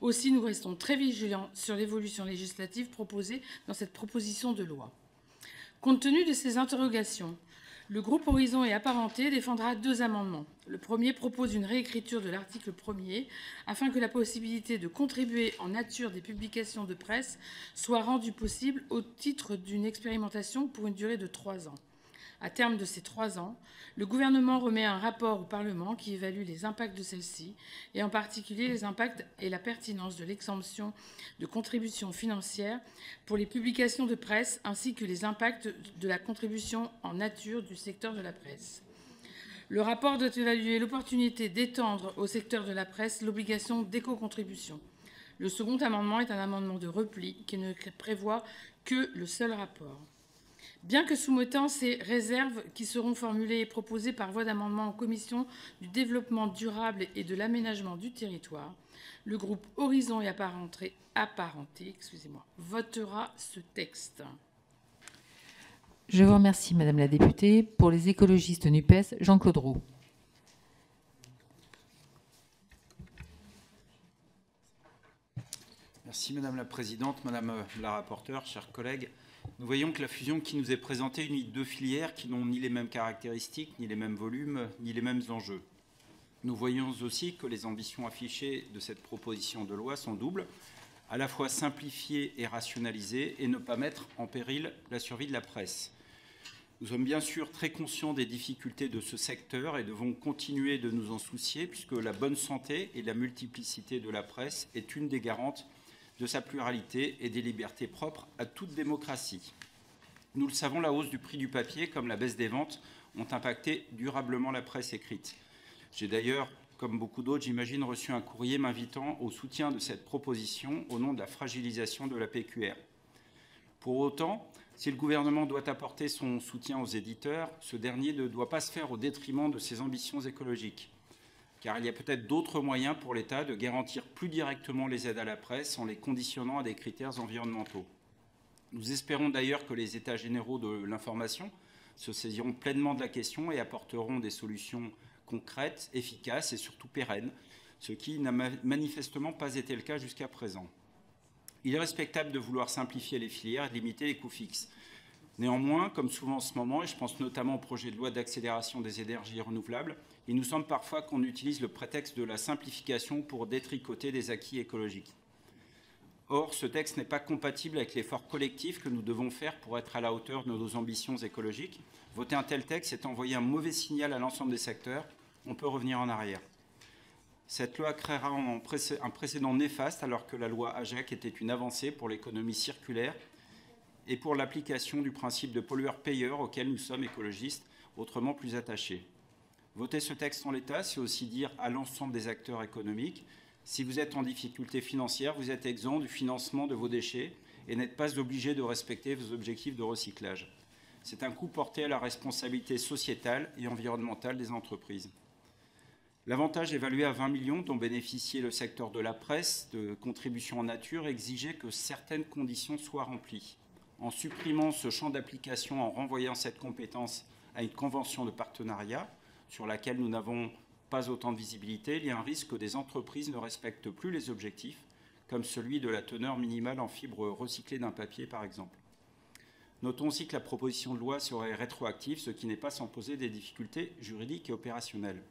Aussi, nous restons très vigilants sur l'évolution législative proposée dans cette proposition de loi. Compte tenu de ces interrogations, le groupe Horizon et Apparenté défendra deux amendements. Le premier propose une réécriture de l'article 1er afin que la possibilité de contribuer en nature des publications de presse soit rendue possible au titre d'une expérimentation pour une durée de trois ans. À terme de ces trois ans, le gouvernement remet un rapport au Parlement qui évalue les impacts de celle-ci, et en particulier les impacts et la pertinence de l'exemption de contributions financières pour les publications de presse, ainsi que les impacts de la contribution en nature du secteur de la presse. Le rapport doit évaluer l'opportunité d'étendre au secteur de la presse l'obligation d'éco-contribution. Le second amendement est un amendement de repli qui ne prévoit que le seul rapport. Bien que soumettant ces réserves qui seront formulées et proposées par voie d'amendement en commission du développement durable et de l'aménagement du territoire, le groupe Horizon et apparenté, apparenté excusez-moi, votera ce texte. Je vous remercie, Madame la députée. Pour les écologistes NUPES, Jean-Claude Roux. Merci Madame la Présidente, Madame la rapporteure, chers collègues nous voyons que la fusion qui nous est présentée unit deux filières qui n'ont ni les mêmes caractéristiques, ni les mêmes volumes, ni les mêmes enjeux. Nous voyons aussi que les ambitions affichées de cette proposition de loi sont doubles, à la fois simplifier et rationaliser et ne pas mettre en péril la survie de la presse. Nous sommes bien sûr très conscients des difficultés de ce secteur et devons continuer de nous en soucier puisque la bonne santé et la multiplicité de la presse est une des garantes de sa pluralité et des libertés propres à toute démocratie. Nous le savons, la hausse du prix du papier comme la baisse des ventes ont impacté durablement la presse écrite. J'ai d'ailleurs, comme beaucoup d'autres, j'imagine, reçu un courrier m'invitant au soutien de cette proposition au nom de la fragilisation de la PQR. Pour autant, si le gouvernement doit apporter son soutien aux éditeurs, ce dernier ne doit pas se faire au détriment de ses ambitions écologiques. Car il y a peut-être d'autres moyens pour l'État de garantir plus directement les aides à la presse en les conditionnant à des critères environnementaux. Nous espérons d'ailleurs que les États généraux de l'information se saisiront pleinement de la question et apporteront des solutions concrètes, efficaces et surtout pérennes, ce qui n'a manifestement pas été le cas jusqu'à présent. Il est respectable de vouloir simplifier les filières et limiter les coûts fixes. Néanmoins, comme souvent en ce moment, et je pense notamment au projet de loi d'accélération des énergies renouvelables, il nous semble parfois qu'on utilise le prétexte de la simplification pour détricoter des acquis écologiques. Or, ce texte n'est pas compatible avec l'effort collectif que nous devons faire pour être à la hauteur de nos ambitions écologiques. Voter un tel texte, c'est envoyer un mauvais signal à l'ensemble des secteurs. On peut revenir en arrière. Cette loi créera un précédent néfaste alors que la loi AGEC était une avancée pour l'économie circulaire et pour l'application du principe de pollueur-payeur auquel nous sommes écologistes autrement plus attachés. Voter ce texte en l'état, c'est aussi dire à l'ensemble des acteurs économiques, si vous êtes en difficulté financière, vous êtes exempt du financement de vos déchets et n'êtes pas obligé de respecter vos objectifs de recyclage. C'est un coût porté à la responsabilité sociétale et environnementale des entreprises. L'avantage évalué à 20 millions dont bénéficiait le secteur de la presse de contribution en nature exigeait que certaines conditions soient remplies. En supprimant ce champ d'application, en renvoyant cette compétence à une convention de partenariat sur laquelle nous n'avons pas autant de visibilité, il y a un risque que des entreprises ne respectent plus les objectifs, comme celui de la teneur minimale en fibres recyclées d'un papier par exemple. Notons aussi que la proposition de loi serait rétroactive, ce qui n'est pas sans poser des difficultés juridiques et opérationnelles.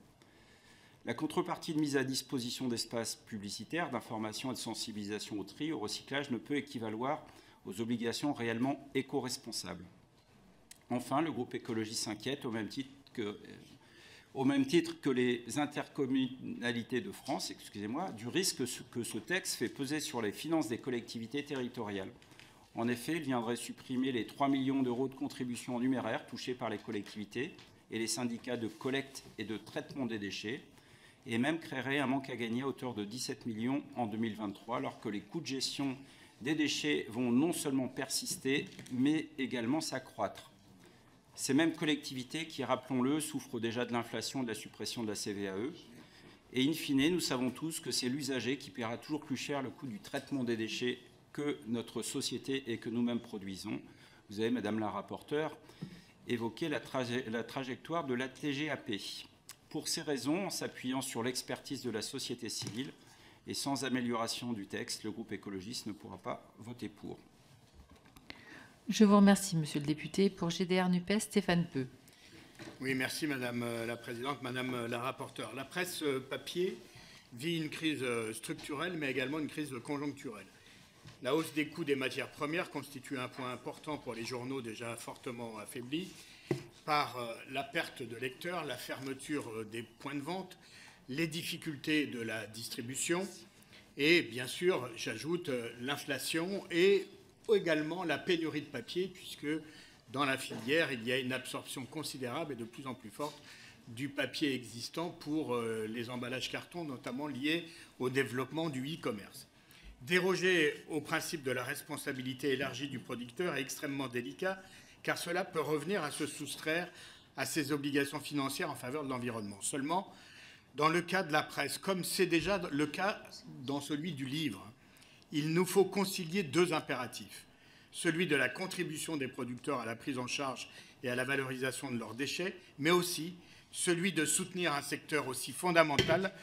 La contrepartie de mise à disposition d'espaces publicitaires, d'information et de sensibilisation au tri, au recyclage, ne peut équivaloir aux obligations réellement éco-responsables. Enfin, le groupe écologie s'inquiète au même titre que au même titre que les intercommunalités de France, excusez-moi, du risque que ce texte fait peser sur les finances des collectivités territoriales. En effet, il viendrait supprimer les 3 millions d'euros de contributions numéraires touchées par les collectivités et les syndicats de collecte et de traitement des déchets, et même créerait un manque à gagner à hauteur de 17 millions en 2023, alors que les coûts de gestion des déchets vont non seulement persister, mais également s'accroître. Ces mêmes collectivités qui, rappelons-le, souffrent déjà de l'inflation et de la suppression de la CVAE. Et in fine, nous savons tous que c'est l'usager qui paiera toujours plus cher le coût du traitement des déchets que notre société et que nous-mêmes produisons. Vous avez, Madame la rapporteure, évoqué la, la trajectoire de la TGAP. Pour ces raisons, en s'appuyant sur l'expertise de la société civile et sans amélioration du texte, le groupe écologiste ne pourra pas voter pour. Je vous remercie, Monsieur le député. Pour GDR NUPES, Stéphane Peu. Oui, merci Madame euh, la Présidente, Madame euh, la rapporteure. La presse euh, papier vit une crise structurelle, mais également une crise conjoncturelle. La hausse des coûts des matières premières constitue un point important pour les journaux déjà fortement affaiblis par la perte de lecteurs, la fermeture des points de vente, les difficultés de la distribution et bien sûr, j'ajoute l'inflation et également la pénurie de papier puisque dans la filière, il y a une absorption considérable et de plus en plus forte du papier existant pour les emballages carton, notamment liés au développement du e-commerce. Déroger au principe de la responsabilité élargie du producteur est extrêmement délicat car cela peut revenir à se soustraire à ses obligations financières en faveur de l'environnement. Seulement, dans le cas de la presse, comme c'est déjà le cas dans celui du livre, il nous faut concilier deux impératifs. Celui de la contribution des producteurs à la prise en charge et à la valorisation de leurs déchets, mais aussi celui de soutenir un secteur aussi fondamental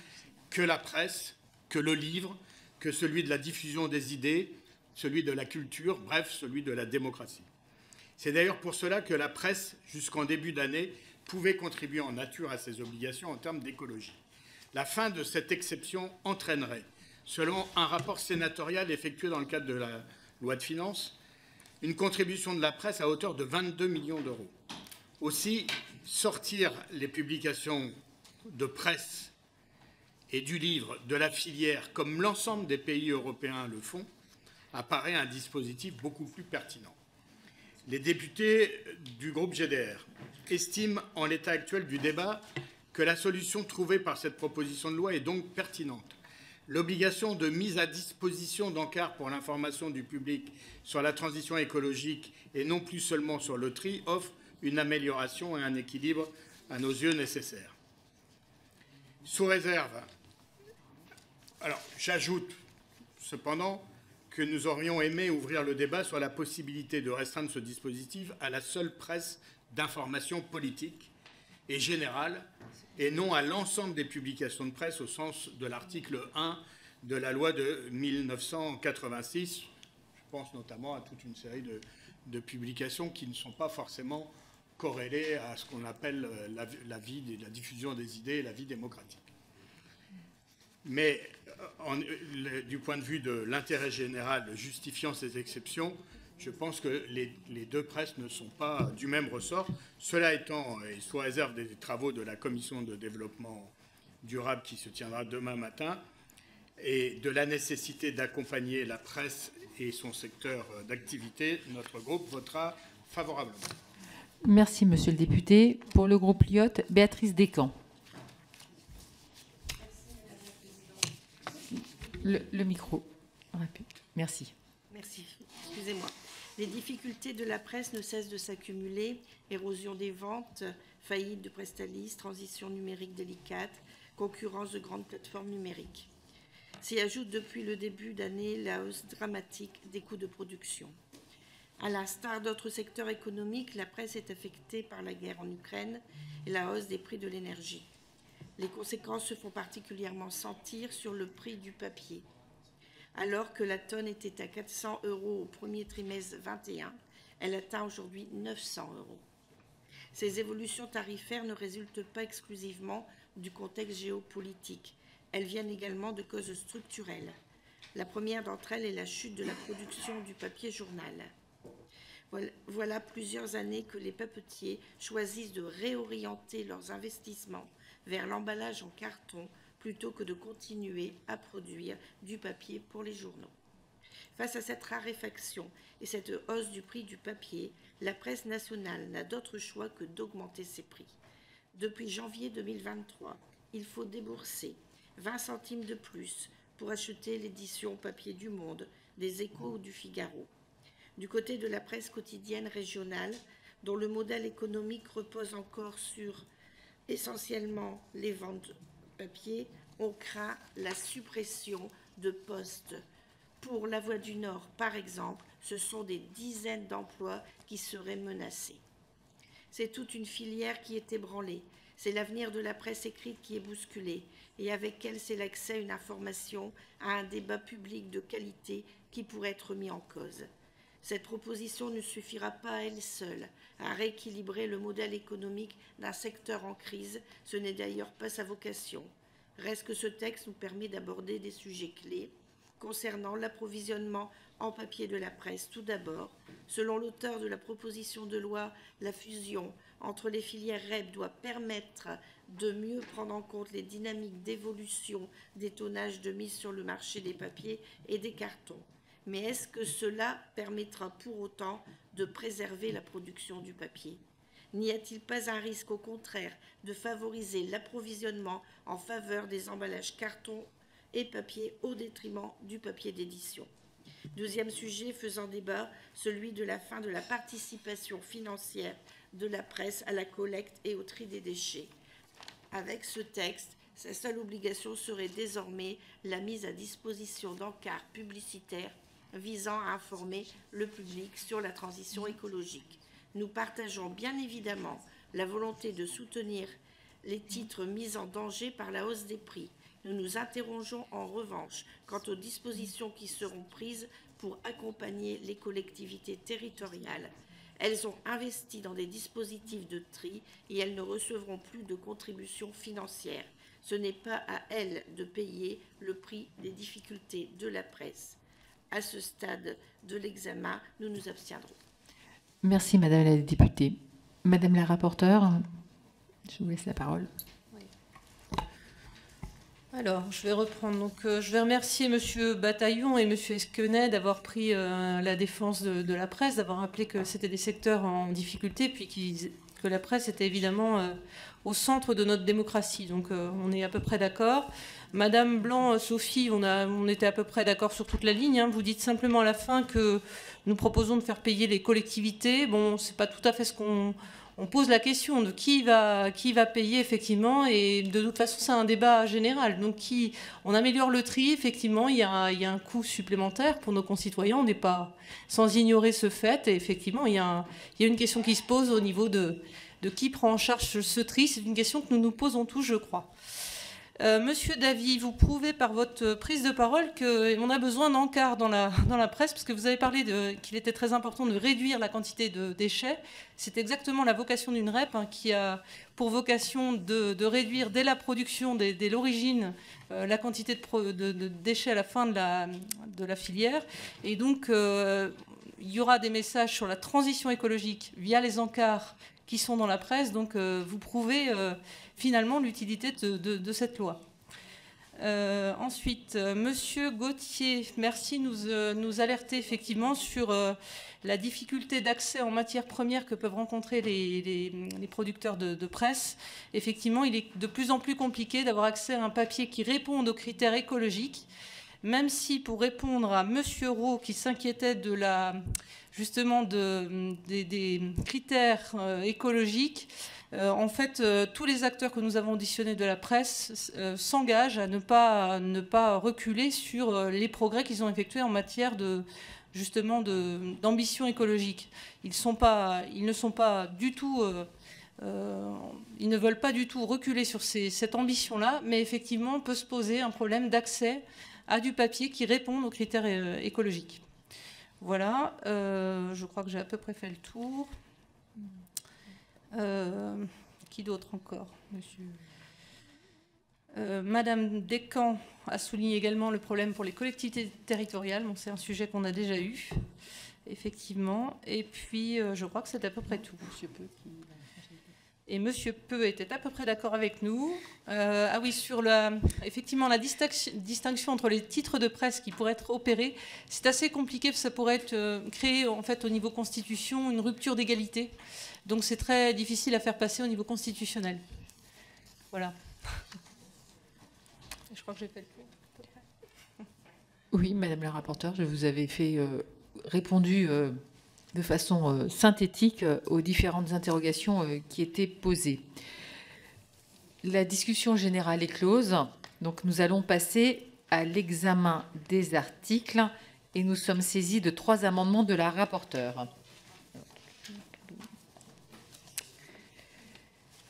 que la presse, que le livre, que celui de la diffusion des idées, celui de la culture, bref, celui de la démocratie. C'est d'ailleurs pour cela que la presse, jusqu'en début d'année, pouvait contribuer en nature à ses obligations en termes d'écologie. La fin de cette exception entraînerait, selon un rapport sénatorial effectué dans le cadre de la loi de finances, une contribution de la presse à hauteur de 22 millions d'euros. Aussi, sortir les publications de presse et du livre de la filière, comme l'ensemble des pays européens le font, apparaît un dispositif beaucoup plus pertinent. Les députés du groupe GDR estiment, en l'état actuel du débat, que la solution trouvée par cette proposition de loi est donc pertinente. L'obligation de mise à disposition d'encarts pour l'information du public sur la transition écologique et non plus seulement sur le tri offre une amélioration et un équilibre à nos yeux nécessaires. Sous réserve, alors j'ajoute cependant que nous aurions aimé ouvrir le débat sur la possibilité de restreindre ce dispositif à la seule presse d'information politique et générale et non à l'ensemble des publications de presse au sens de l'article 1 de la loi de 1986. Je pense notamment à toute une série de, publications qui ne sont pas forcément corrélées à ce qu'on appelle euh, la, vie, la diffusion des idées et la vie démocratique. Mais euh, du point de vue de l'intérêt général justifiant ces exceptions, je pense que les, deux presses ne sont pas du même ressort. Cela étant, et sous réserve des travaux de la commission de développement durable qui se tiendra demain matin, et de la nécessité d'accompagner la presse et son secteur d'activité, notre groupe votera favorablement. Merci, monsieur le député. Pour le groupe Lyotte, Béatrice Descamps. Le, le micro. Merci. Merci. Excusez-moi. Les difficultés de la presse ne cessent de s'accumuler. Érosion des ventes, faillite de Prestalis, transition numérique délicate, concurrence de grandes plateformes numériques. S'y ajoute depuis le début d'année la hausse dramatique des coûts de production. À l'instar d'autres secteurs économiques, la presse est affectée par la guerre en Ukraine et la hausse des prix de l'énergie. Les conséquences se font particulièrement sentir sur le prix du papier alors que la tonne était à 400 euros au premier trimestre 21, elle atteint aujourd'hui 900 euros. Ces évolutions tarifaires ne résultent pas exclusivement du contexte géopolitique. Elles viennent également de causes structurelles. La première d'entre elles est la chute de la production du papier journal. Voilà plusieurs années que les papetiers choisissent de réorienter leurs investissements vers l'emballage en carton plutôt que de continuer à produire du papier pour les journaux. Face à cette raréfaction et cette hausse du prix du papier, la presse nationale n'a d'autre choix que d'augmenter ses prix. Depuis janvier 2023, il faut débourser 20 centimes de plus pour acheter l'édition papier du Monde, des Échos ou du Figaro. Du côté de la presse quotidienne régionale, dont le modèle économique repose encore sur essentiellement les ventes on craint la suppression de postes. Pour la Voie du Nord, par exemple, ce sont des dizaines d'emplois qui seraient menacés. C'est toute une filière qui est ébranlée. C'est l'avenir de la presse écrite qui est bousculé. Et avec elle, c'est l'accès à une information, à un débat public de qualité qui pourrait être mis en cause. Cette proposition ne suffira pas à elle seule à rééquilibrer le modèle économique d'un secteur en crise. Ce n'est d'ailleurs pas sa vocation. Reste que ce texte nous permet d'aborder des sujets clés concernant l'approvisionnement en papier de la presse. Tout d'abord, selon l'auteur de la proposition de loi, la fusion entre les filières REP doit permettre de mieux prendre en compte les dynamiques d'évolution des tonnages de mise sur le marché des papiers et des cartons. Mais est-ce que cela permettra pour autant de préserver la production du papier? N'y a-t-il pas un risque, au contraire, de favoriser l'approvisionnement en faveur des emballages carton et papier au détriment du papier d'édition? Deuxième sujet faisant débat, celui de la fin de la participation financière de la presse à la collecte et au tri des déchets. Avec ce texte, sa seule obligation serait désormais la mise à disposition d'encarts publicitaires visant à informer le public sur la transition écologique. Nous partageons bien évidemment la volonté de soutenir les titres mis en danger par la hausse des prix. Nous nous interrogeons en revanche quant aux dispositions qui seront prises pour accompagner les collectivités territoriales. Elles ont investi dans des dispositifs de tri et elles ne recevront plus de contributions financières. Ce n'est pas à elles de payer le prix des difficultés de la presse à ce stade de l'examen, nous nous abstiendrons. Merci, Madame la députée. Madame la rapporteure, je vous laisse la parole. Alors, je vais reprendre. Donc, euh, je vais remercier Monsieur Bataillon et Monsieur Esquenet d'avoir pris euh, la défense de, la presse, d'avoir rappelé que c'était des secteurs en difficulté, puis que la presse était évidemment euh, au centre de notre démocratie. Donc, on est à peu près d'accord. Madame Blanc, Sophie, on, a, on était à peu près d'accord sur toute la ligne. Hein. Vous dites simplement à la fin que nous proposons de faire payer les collectivités. Bon, c'est pas tout à fait ce qu'on on pose la question de qui va, qui va payer effectivement, et de toute façon c'est un débat général. Donc qui, on améliore le tri, effectivement, il y, a, un coût supplémentaire pour nos concitoyens, on n'est pas sans ignorer ce fait, et effectivement il y, a une question qui se pose au niveau de, de qui prend en charge ce tri, c'est une question que nous nous posons tous, je crois. Euh, Monsieur Davy, vous prouvez par votre prise de parole qu'on a besoin d'encarts dans la, dans la presse, parce que vous avez parlé qu'il était très important de réduire la quantité de déchets. C'est exactement la vocation d'une REP hein, qui a pour vocation de, réduire dès la production, dès, l'origine, euh, la quantité de, déchets à la fin de la, la filière. Et donc, euh, il y aura des messages sur la transition écologique via les encarts qui sont dans la presse. Donc, vous prouvez finalement l'utilité de, cette loi. Euh, ensuite, euh, Monsieur Gauthier, merci nous, euh, nous alerter effectivement sur la difficulté d'accès en matières premières que peuvent rencontrer les, producteurs de, presse. Effectivement, il est de plus en plus compliqué d'avoir accès à un papier qui réponde aux critères écologiques, même si pour répondre à Monsieur Rowe qui s'inquiétait de la justement de, des, critères écologiques, euh, en fait, euh, tous les acteurs que nous avons auditionnés de la presse euh, s'engagent à ne pas, ne pas reculer sur les progrès qu'ils ont effectués en matière de d'ambition écologique. Ils, ne sont pas du tout ils ne veulent pas du tout reculer sur cette ambition-là, mais effectivement, peut se poser un problème d'accès à du papier qui répond aux critères écologiques. Voilà, je crois que j'ai à peu près fait le tour. Euh, qui d'autre encore, monsieur? Euh, Madame Descamps a souligné également le problème pour les collectivités territoriales. c'est un sujet qu'on a déjà eu, effectivement. Et puis, euh, je crois que c'est à peu près tout. Monsieur Peu Et Monsieur Peu était à peu près d'accord avec nous. ah oui, sur la, effectivement la distinction entre les titres de presse qui pourraient être opérés, c'est assez compliqué. Ça pourrait être créé en fait au niveau constitution une rupture d'égalité. Donc c'est très difficile à faire passer au niveau constitutionnel. Voilà. Je crois que j'ai fait le tour. Oui, Madame la rapporteure, je vous avais fait euh, répondu euh, de façon euh, synthétique aux différentes interrogations qui étaient posées. La discussion générale est close, donc nous allons passer à l'examen des articles et nous sommes saisis de trois amendements de la rapporteure.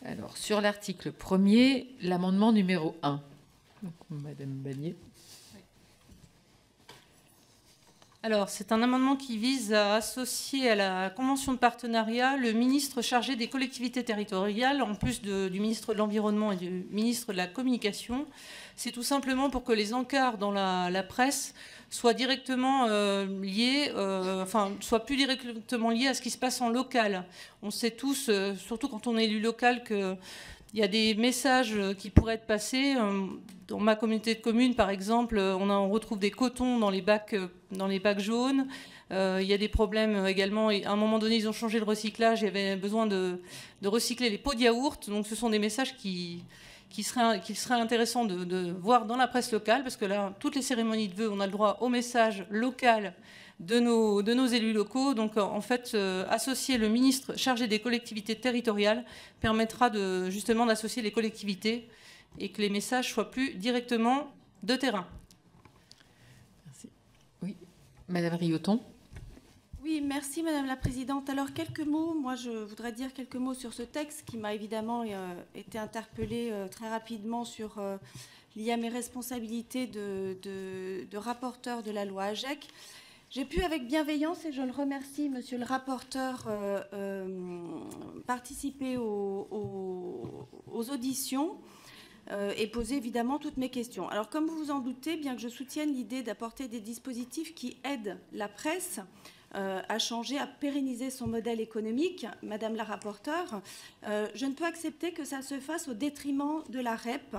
Alors, sur l'article 1er, l'amendement numéro 1. Madame Bagnier. Alors, c'est un amendement qui vise à associer à la convention de partenariat le ministre chargé des collectivités territoriales, en plus du ministre de l'Environnement et du ministre de la Communication. C'est tout simplement pour que les encarts dans la presse soit directement euh, lié, euh, enfin, soit plus directement lié à ce qui se passe en local. On sait tous, euh, surtout quand on est élu local, qu'il y a des messages qui pourraient être passés. Dans ma communauté de communes, par exemple, on, on retrouve des cotons dans les bacs, jaunes. il y a des problèmes également. à un moment donné, ils ont changé le recyclage. Il y avait besoin de, recycler les pots de yaourt. Donc, ce sont des messages qui, qu'il serait, serait, intéressant de, voir dans la presse locale, parce que là, toutes les cérémonies de vœux, on a le droit au message local de nos, de nos élus locaux. Donc, en fait, euh, associer le ministre chargé des collectivités territoriales permettra de, justement d'associer les collectivités et que les messages soient plus directement de terrain. Merci. Oui, Madame Rioton. Oui, merci Madame la Présidente. Alors quelques mots, moi je voudrais dire quelques mots sur ce texte qui m'a évidemment euh, été interpellé euh, très rapidement sur euh, lié à mes responsabilités de, rapporteur de la loi AGEC. J'ai pu avec bienveillance, et je le remercie, Monsieur le rapporteur, participer aux, auditions et poser évidemment toutes mes questions. Alors comme vous vous en doutez, bien que je soutienne l'idée d'apporter des dispositifs qui aident la presse, a changé, a pérennisé son modèle économique. Madame la rapporteure, je ne peux accepter que ça se fasse au détriment de la REP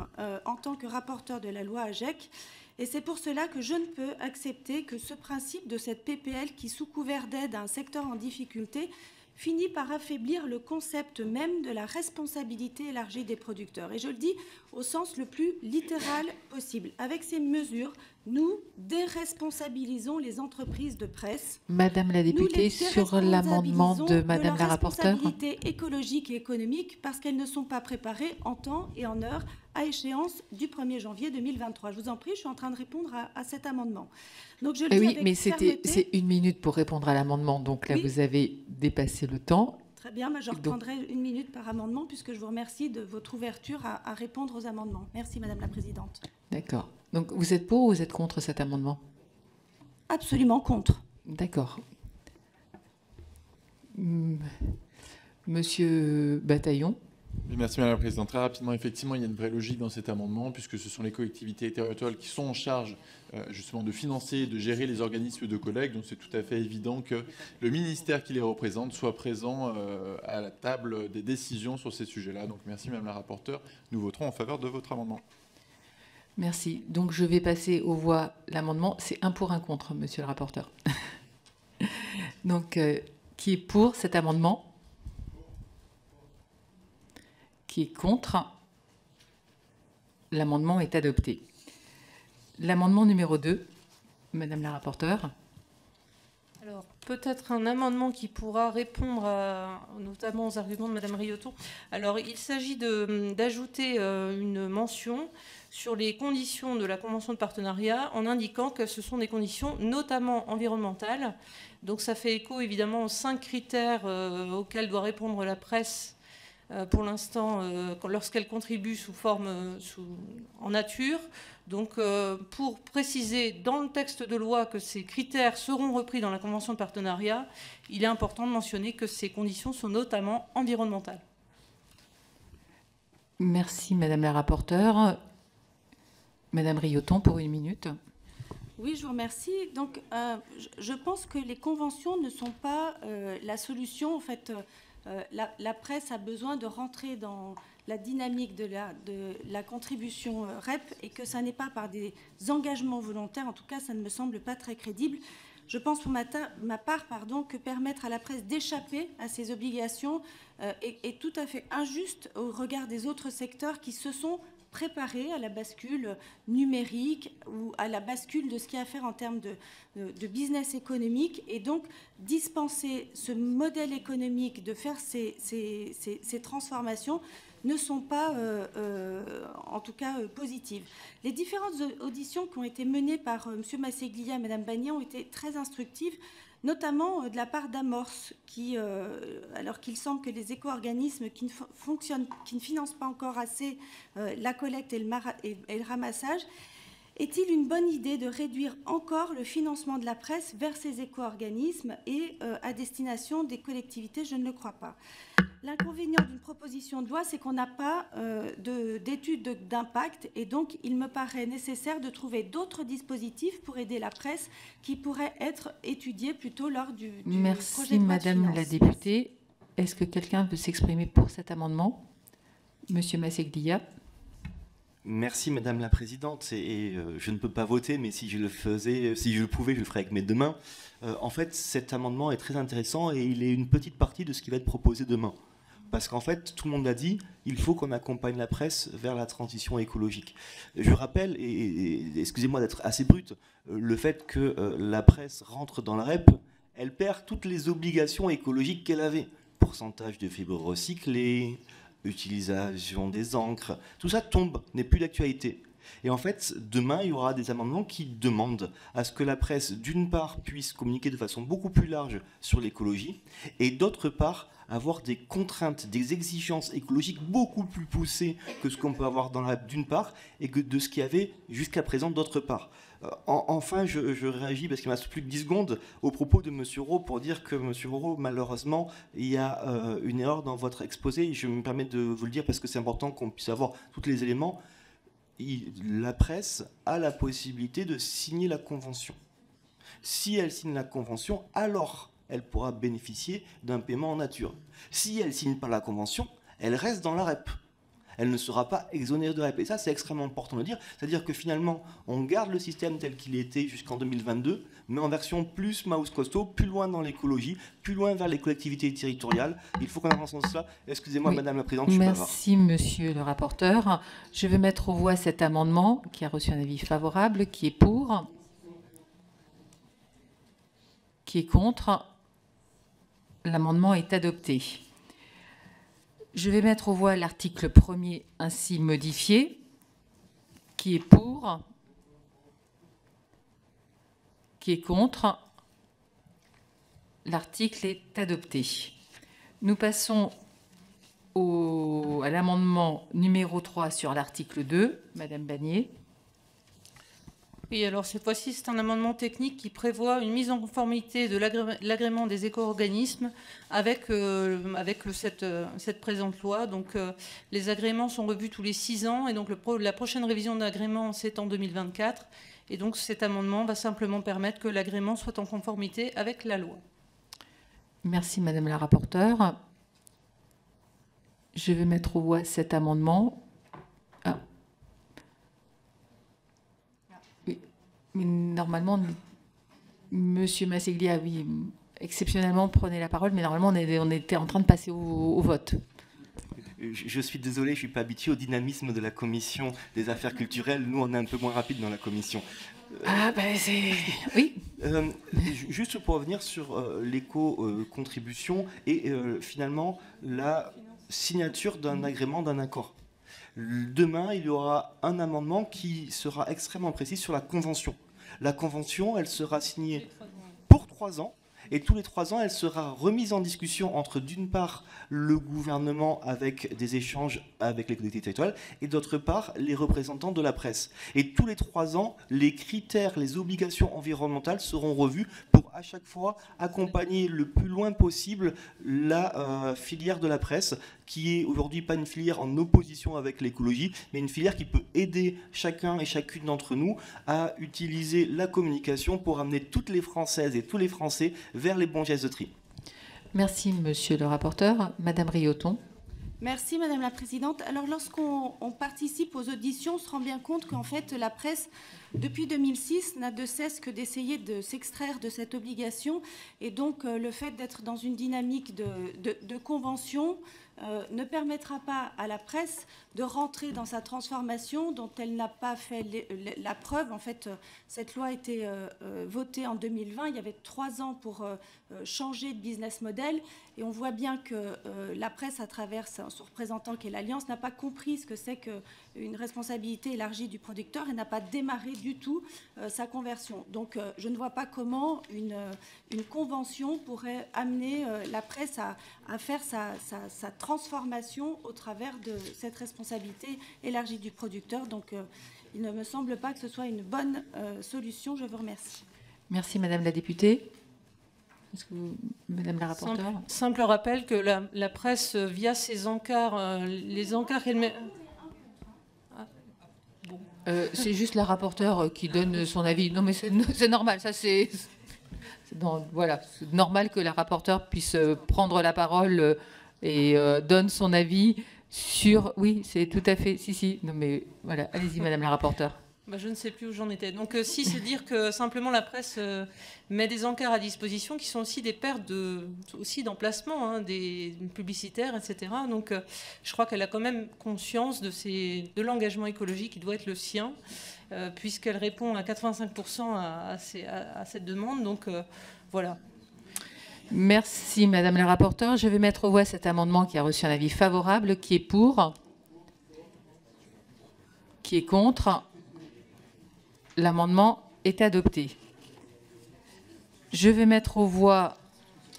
en tant que rapporteur de la loi AGEC. Et c'est pour cela que je ne peux accepter que ce principe de cette PPL qui, sous couvert d'aide à un secteur en difficulté, finit par affaiblir le concept même de la responsabilité élargie des producteurs. Et je le dis au sens le plus littéral possible. Avec ces mesures, nous déresponsabilisons les entreprises de presse. Madame la députée, sur l'amendement de Madame la, rapporteure. responsabilité écologique et économique parce qu'elles ne sont pas préparées en temps et en heure à échéance du 1er janvier 2023. Je vous en prie, je suis en train de répondre à, cet amendement. Donc je le eh oui, mais c'était c'est une minute pour répondre à l'amendement. Donc là, vous avez dépassé le temps. Très bien, moi je reprendrai une minute par amendement puisque je vous remercie de votre ouverture à, répondre aux amendements. Merci Madame la Présidente. D'accord. Donc vous êtes pour ou vous êtes contre cet amendement? Absolument contre. D'accord. Monsieur Bataillon merci Madame la Présidente. Très rapidement, effectivement, il y a une vraie logique dans cet amendement, puisque ce sont les collectivités territoriales qui sont en charge euh, justement de financer et de gérer les organismes de collègues. Donc c'est tout à fait évident que le ministère qui les représente soit présent euh, à la table des décisions sur ces sujets-là. Donc merci Madame la rapporteure. Nous voterons en faveur de votre amendement. Merci. Donc je vais passer aux voix l'amendement. C'est un pour un contre, Monsieur le rapporteur. Donc euh, qui est pour cet amendement? Qui est contre L'amendement est adopté. L'amendement numéro 2, Madame la rapporteure. Alors, peut-être un amendement qui pourra répondre notamment aux arguments de Madame Rioton. Alors, il s'agit d'ajouter euh, une mention sur les conditions de la convention de partenariat en indiquant que ce sont des conditions notamment environnementales. Donc, ça fait écho évidemment aux cinq critères euh, auxquels doit répondre la presse pour l'instant euh, lorsqu'elle contribue sous forme euh, en nature. Donc pour préciser dans le texte de loi que ces critères seront repris dans la convention de partenariat, il est important de mentionner que ces conditions sont notamment environnementales. Merci Madame la rapporteure. Madame Rioton pour une minute. Oui, je vous remercie. Donc, je pense que les conventions ne sont pas la solution. En fait, euh, la, presse a besoin de rentrer dans la dynamique de la, contribution euh, REP et que ça n'est pas par des engagements volontaires. En tout cas, ça ne me semble pas très crédible. Je pense pour ma, part que permettre à la presse d'échapper à ces obligations euh, est, tout à fait injuste au regard des autres secteurs qui se sont préparer à la bascule numérique ou à la bascule de ce qu'il y a à faire en termes de, business économique et donc dispenser ce modèle économique de faire ces, transformations ne sont pas, euh, euh, en tout cas, euh, positives. Les différentes auditions qui ont été menées par M. Masseglia et Mme Bagnan ont été très instructives notamment euh, de la part d'Amorce, euh, alors qu'il semble que les éco-organismes qui ne fonctionnent, qui ne financent pas encore assez euh, la collecte et le, et le ramassage, est-il une bonne idée de réduire encore le financement de la presse vers ces éco-organismes et à destination des collectivités? Je ne le crois pas. L'inconvénient d'une proposition de loi, c'est qu'on n'a pas euh, d'études d'impact et donc il me paraît nécessaire de trouver d'autres dispositifs pour aider la presse qui pourraient être étudiés plutôt lors du, du Merci, projet de loi Madame la députée. Est-ce que quelqu'un veut s'exprimer pour cet amendement? Monsieur Masseglia. Merci Madame la Présidente. Et, euh, je ne peux pas voter, mais si je le faisais, si je le pouvais, je le ferais avec mes deux mains. Euh, en fait, cet amendement est très intéressant et il est une petite partie de ce qui va être proposé demain. Parce qu'en fait, tout le monde l'a dit, il faut qu'on accompagne la presse vers la transition écologique. Je rappelle, et, excusez-moi d'être assez brute, euh, le fait que euh, la presse rentre dans la REP, elle perd toutes les obligations écologiques qu'elle avait. Pourcentage de fibres recyclées, utilisation des encres, tout ça tombe, n'est plus d'actualité. Et en fait, demain, il y aura des amendements qui demandent à ce que la presse, d'une part, puisse communiquer de façon beaucoup plus large sur l'écologie, et d'autre part, avoir des contraintes, des exigences écologiques beaucoup plus poussées que ce qu'on peut avoir d'une part, et que de ce qu'il y avait jusqu'à présent d'autre part. Euh, enfin, je, réagis parce qu'il me reste plus que 10 secondes au propos de M. Rowe pour dire que M. Rowe, malheureusement, il y a euh, une erreur dans votre exposé. Je me permets de vous le dire parce que c'est important qu'on puisse avoir tous les éléments la presse a la possibilité de signer la convention. Si elle signe la convention, alors elle pourra bénéficier d'un paiement en nature. Si elle ne signe pas la convention, elle reste dans la REP elle ne sera pas exonérée de REP. Et ça, c'est extrêmement important de le dire. C'est-à-dire que finalement, on garde le système tel qu'il était jusqu'en 2022, mais en version plus mouse costaud, plus loin dans l'écologie, plus loin vers les collectivités territoriales. Il faut qu'on avance dans cela. Excusez-moi, Madame la Présidente, je suis Merci, Monsieur le rapporteur. Je vais mettre au voie cet amendement qui a reçu un avis favorable, qui est pour, qui est contre. L'amendement est adopté. Je vais mettre au voie l'article 1er ainsi modifié, qui est pour, qui est contre? L'article est adopté. Nous passons à l'amendement numéro 3 sur l'article 2. Madame Bagné. Oui, alors cette fois-ci, c'est un amendement technique qui prévoit une mise en conformité de l'agrément des éco-organismes avec, euh, avec cette, euh, cette, présente loi. Donc, euh, les agréments sont revus tous les six ans et donc la prochaine révision d'agrément, c'est en 2024. Et donc, cet amendement va simplement permettre que l'agrément soit en conformité avec la loi. Merci, Madame la rapporteure. Je vais mettre au voie cet amendement. Normalement, Monsieur Masseglia, oui, exceptionnellement prenez la parole, mais normalement on, était en train de passer au, vote. Je suis désolé, je ne suis pas habitué au dynamisme de la commission des affaires culturelles. Nous, on est un peu moins rapide dans la commission. Ah, ben c'est. Oui. Euh, juste pour revenir sur euh, l'éco-contribution et euh, finalement la signature d'un agrément, d'un accord. Demain, il y aura un amendement qui sera extrêmement précis sur la convention. La convention, elle sera signée pour trois ans et tous les trois ans, elle sera remise en discussion entre, d'une part, le gouvernement avec des échanges avec les collectivités territoriales, et d'autre part, les représentants de la presse. Et tous les trois ans, les critères, les obligations environnementales seront revus pour à chaque fois accompagner le plus loin possible la euh, filière de la presse, qui est aujourd'hui pas une filière en opposition avec l'écologie, mais une filière qui peut aider chacun et chacune d'entre nous à utiliser la communication pour amener toutes les Françaises et tous les Français vers les bons gestes de tri. Merci, monsieur le rapporteur. Madame Rioton. Merci Madame la Présidente. Alors lorsqu'on participe aux auditions, on se rend bien compte qu'en fait la presse, depuis 2006, n'a de cesse que d'essayer de s'extraire de cette obligation. Et donc euh, le fait d'être dans une dynamique de, de convention euh, ne permettra pas à la presse de rentrer dans sa transformation dont elle n'a pas fait la preuve. En fait, euh, cette loi a été euh, votée en 2020. Il y avait trois ans pour changer de business model. Et on voit bien que la presse, à travers son représentant qui est l'Alliance, n'a pas compris ce que c'est qu'une responsabilité élargie du producteur et n'a pas démarré du tout sa conversion. Donc je ne vois pas comment une, convention pourrait amener la presse à, faire sa, transformation au travers de cette responsabilité élargie du producteur. Donc, euh, il ne me semble pas que ce soit une bonne euh, solution. Je vous remercie. Merci, Madame la députée. Madame la rapporteure simple, rappel que la, presse, via ses encarts, euh, les encarts qu'elle met. c'est juste la rapporteure qui donne son avis. Non, mais c'est normal, ça c'est. Voilà, c'est normal que la rapporteure puisse prendre la parole et euh, donne son avis sur. Oui, c'est tout à fait. Si, si. Non, mais voilà. Allez-y, Madame la rapporteure. Bah, je ne sais plus où j'en étais. Donc, euh, si, c'est dire que simplement la presse euh, met des encarts à disposition qui sont aussi des pertes aussi d'emplacement, hein, des publicitaires, etc. Donc, je crois qu'elle a quand même conscience de, ces, de l'engagement écologique qui doit être le sien, puisqu'elle répond à 85% à, à, à, cette demande. Donc, voilà. Merci, Madame la rapporteure. Je vais mettre au voie cet amendement qui a reçu un avis favorable. Qui est pour Qui est contre L'amendement est adopté. Je vais mettre au voie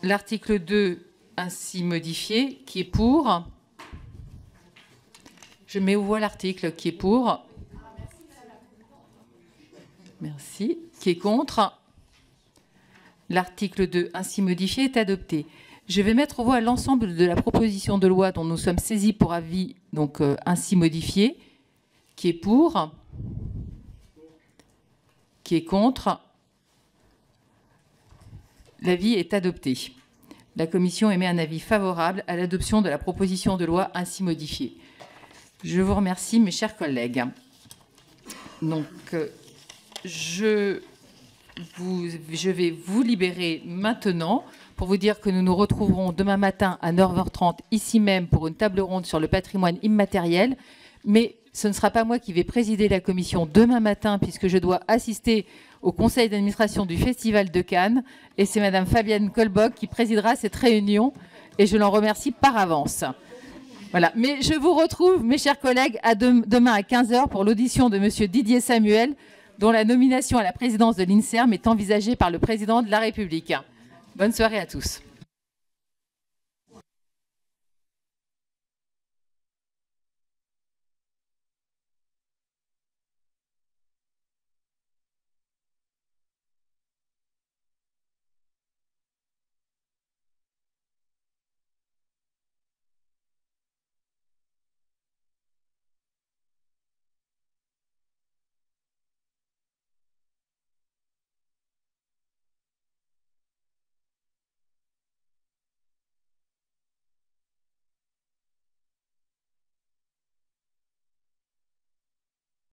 l'article 2 ainsi modifié. Qui est pour Je mets au voie l'article qui est pour. Merci. Qui est contre? L'article 2 ainsi modifié est adopté. Je vais mettre au voie l'ensemble de la proposition de loi dont nous sommes saisis pour avis, donc euh, ainsi modifié, qui est pour, qui est contre. L'avis est adopté. La commission émet un avis favorable à l'adoption de la proposition de loi ainsi modifiée. Je vous remercie, mes chers collègues. Donc, euh, je, vais vous libérer maintenant pour vous dire que nous nous retrouverons demain matin à 9h30 ici même pour une table ronde sur le patrimoine immatériel. Mais ce ne sera pas moi qui vais présider la commission demain matin puisque je dois assister au conseil d'administration du Festival de Cannes. Et c'est Madame Fabienne Colbock qui présidera cette réunion et je l'en remercie par avance. Voilà. Mais je vous retrouve, mes chers collègues, à demain à 15h pour l'audition de Monsieur Didier Samuel, dont la nomination à la présidence de l'INSERM est envisagée par le président de la République. Bonne soirée à tous.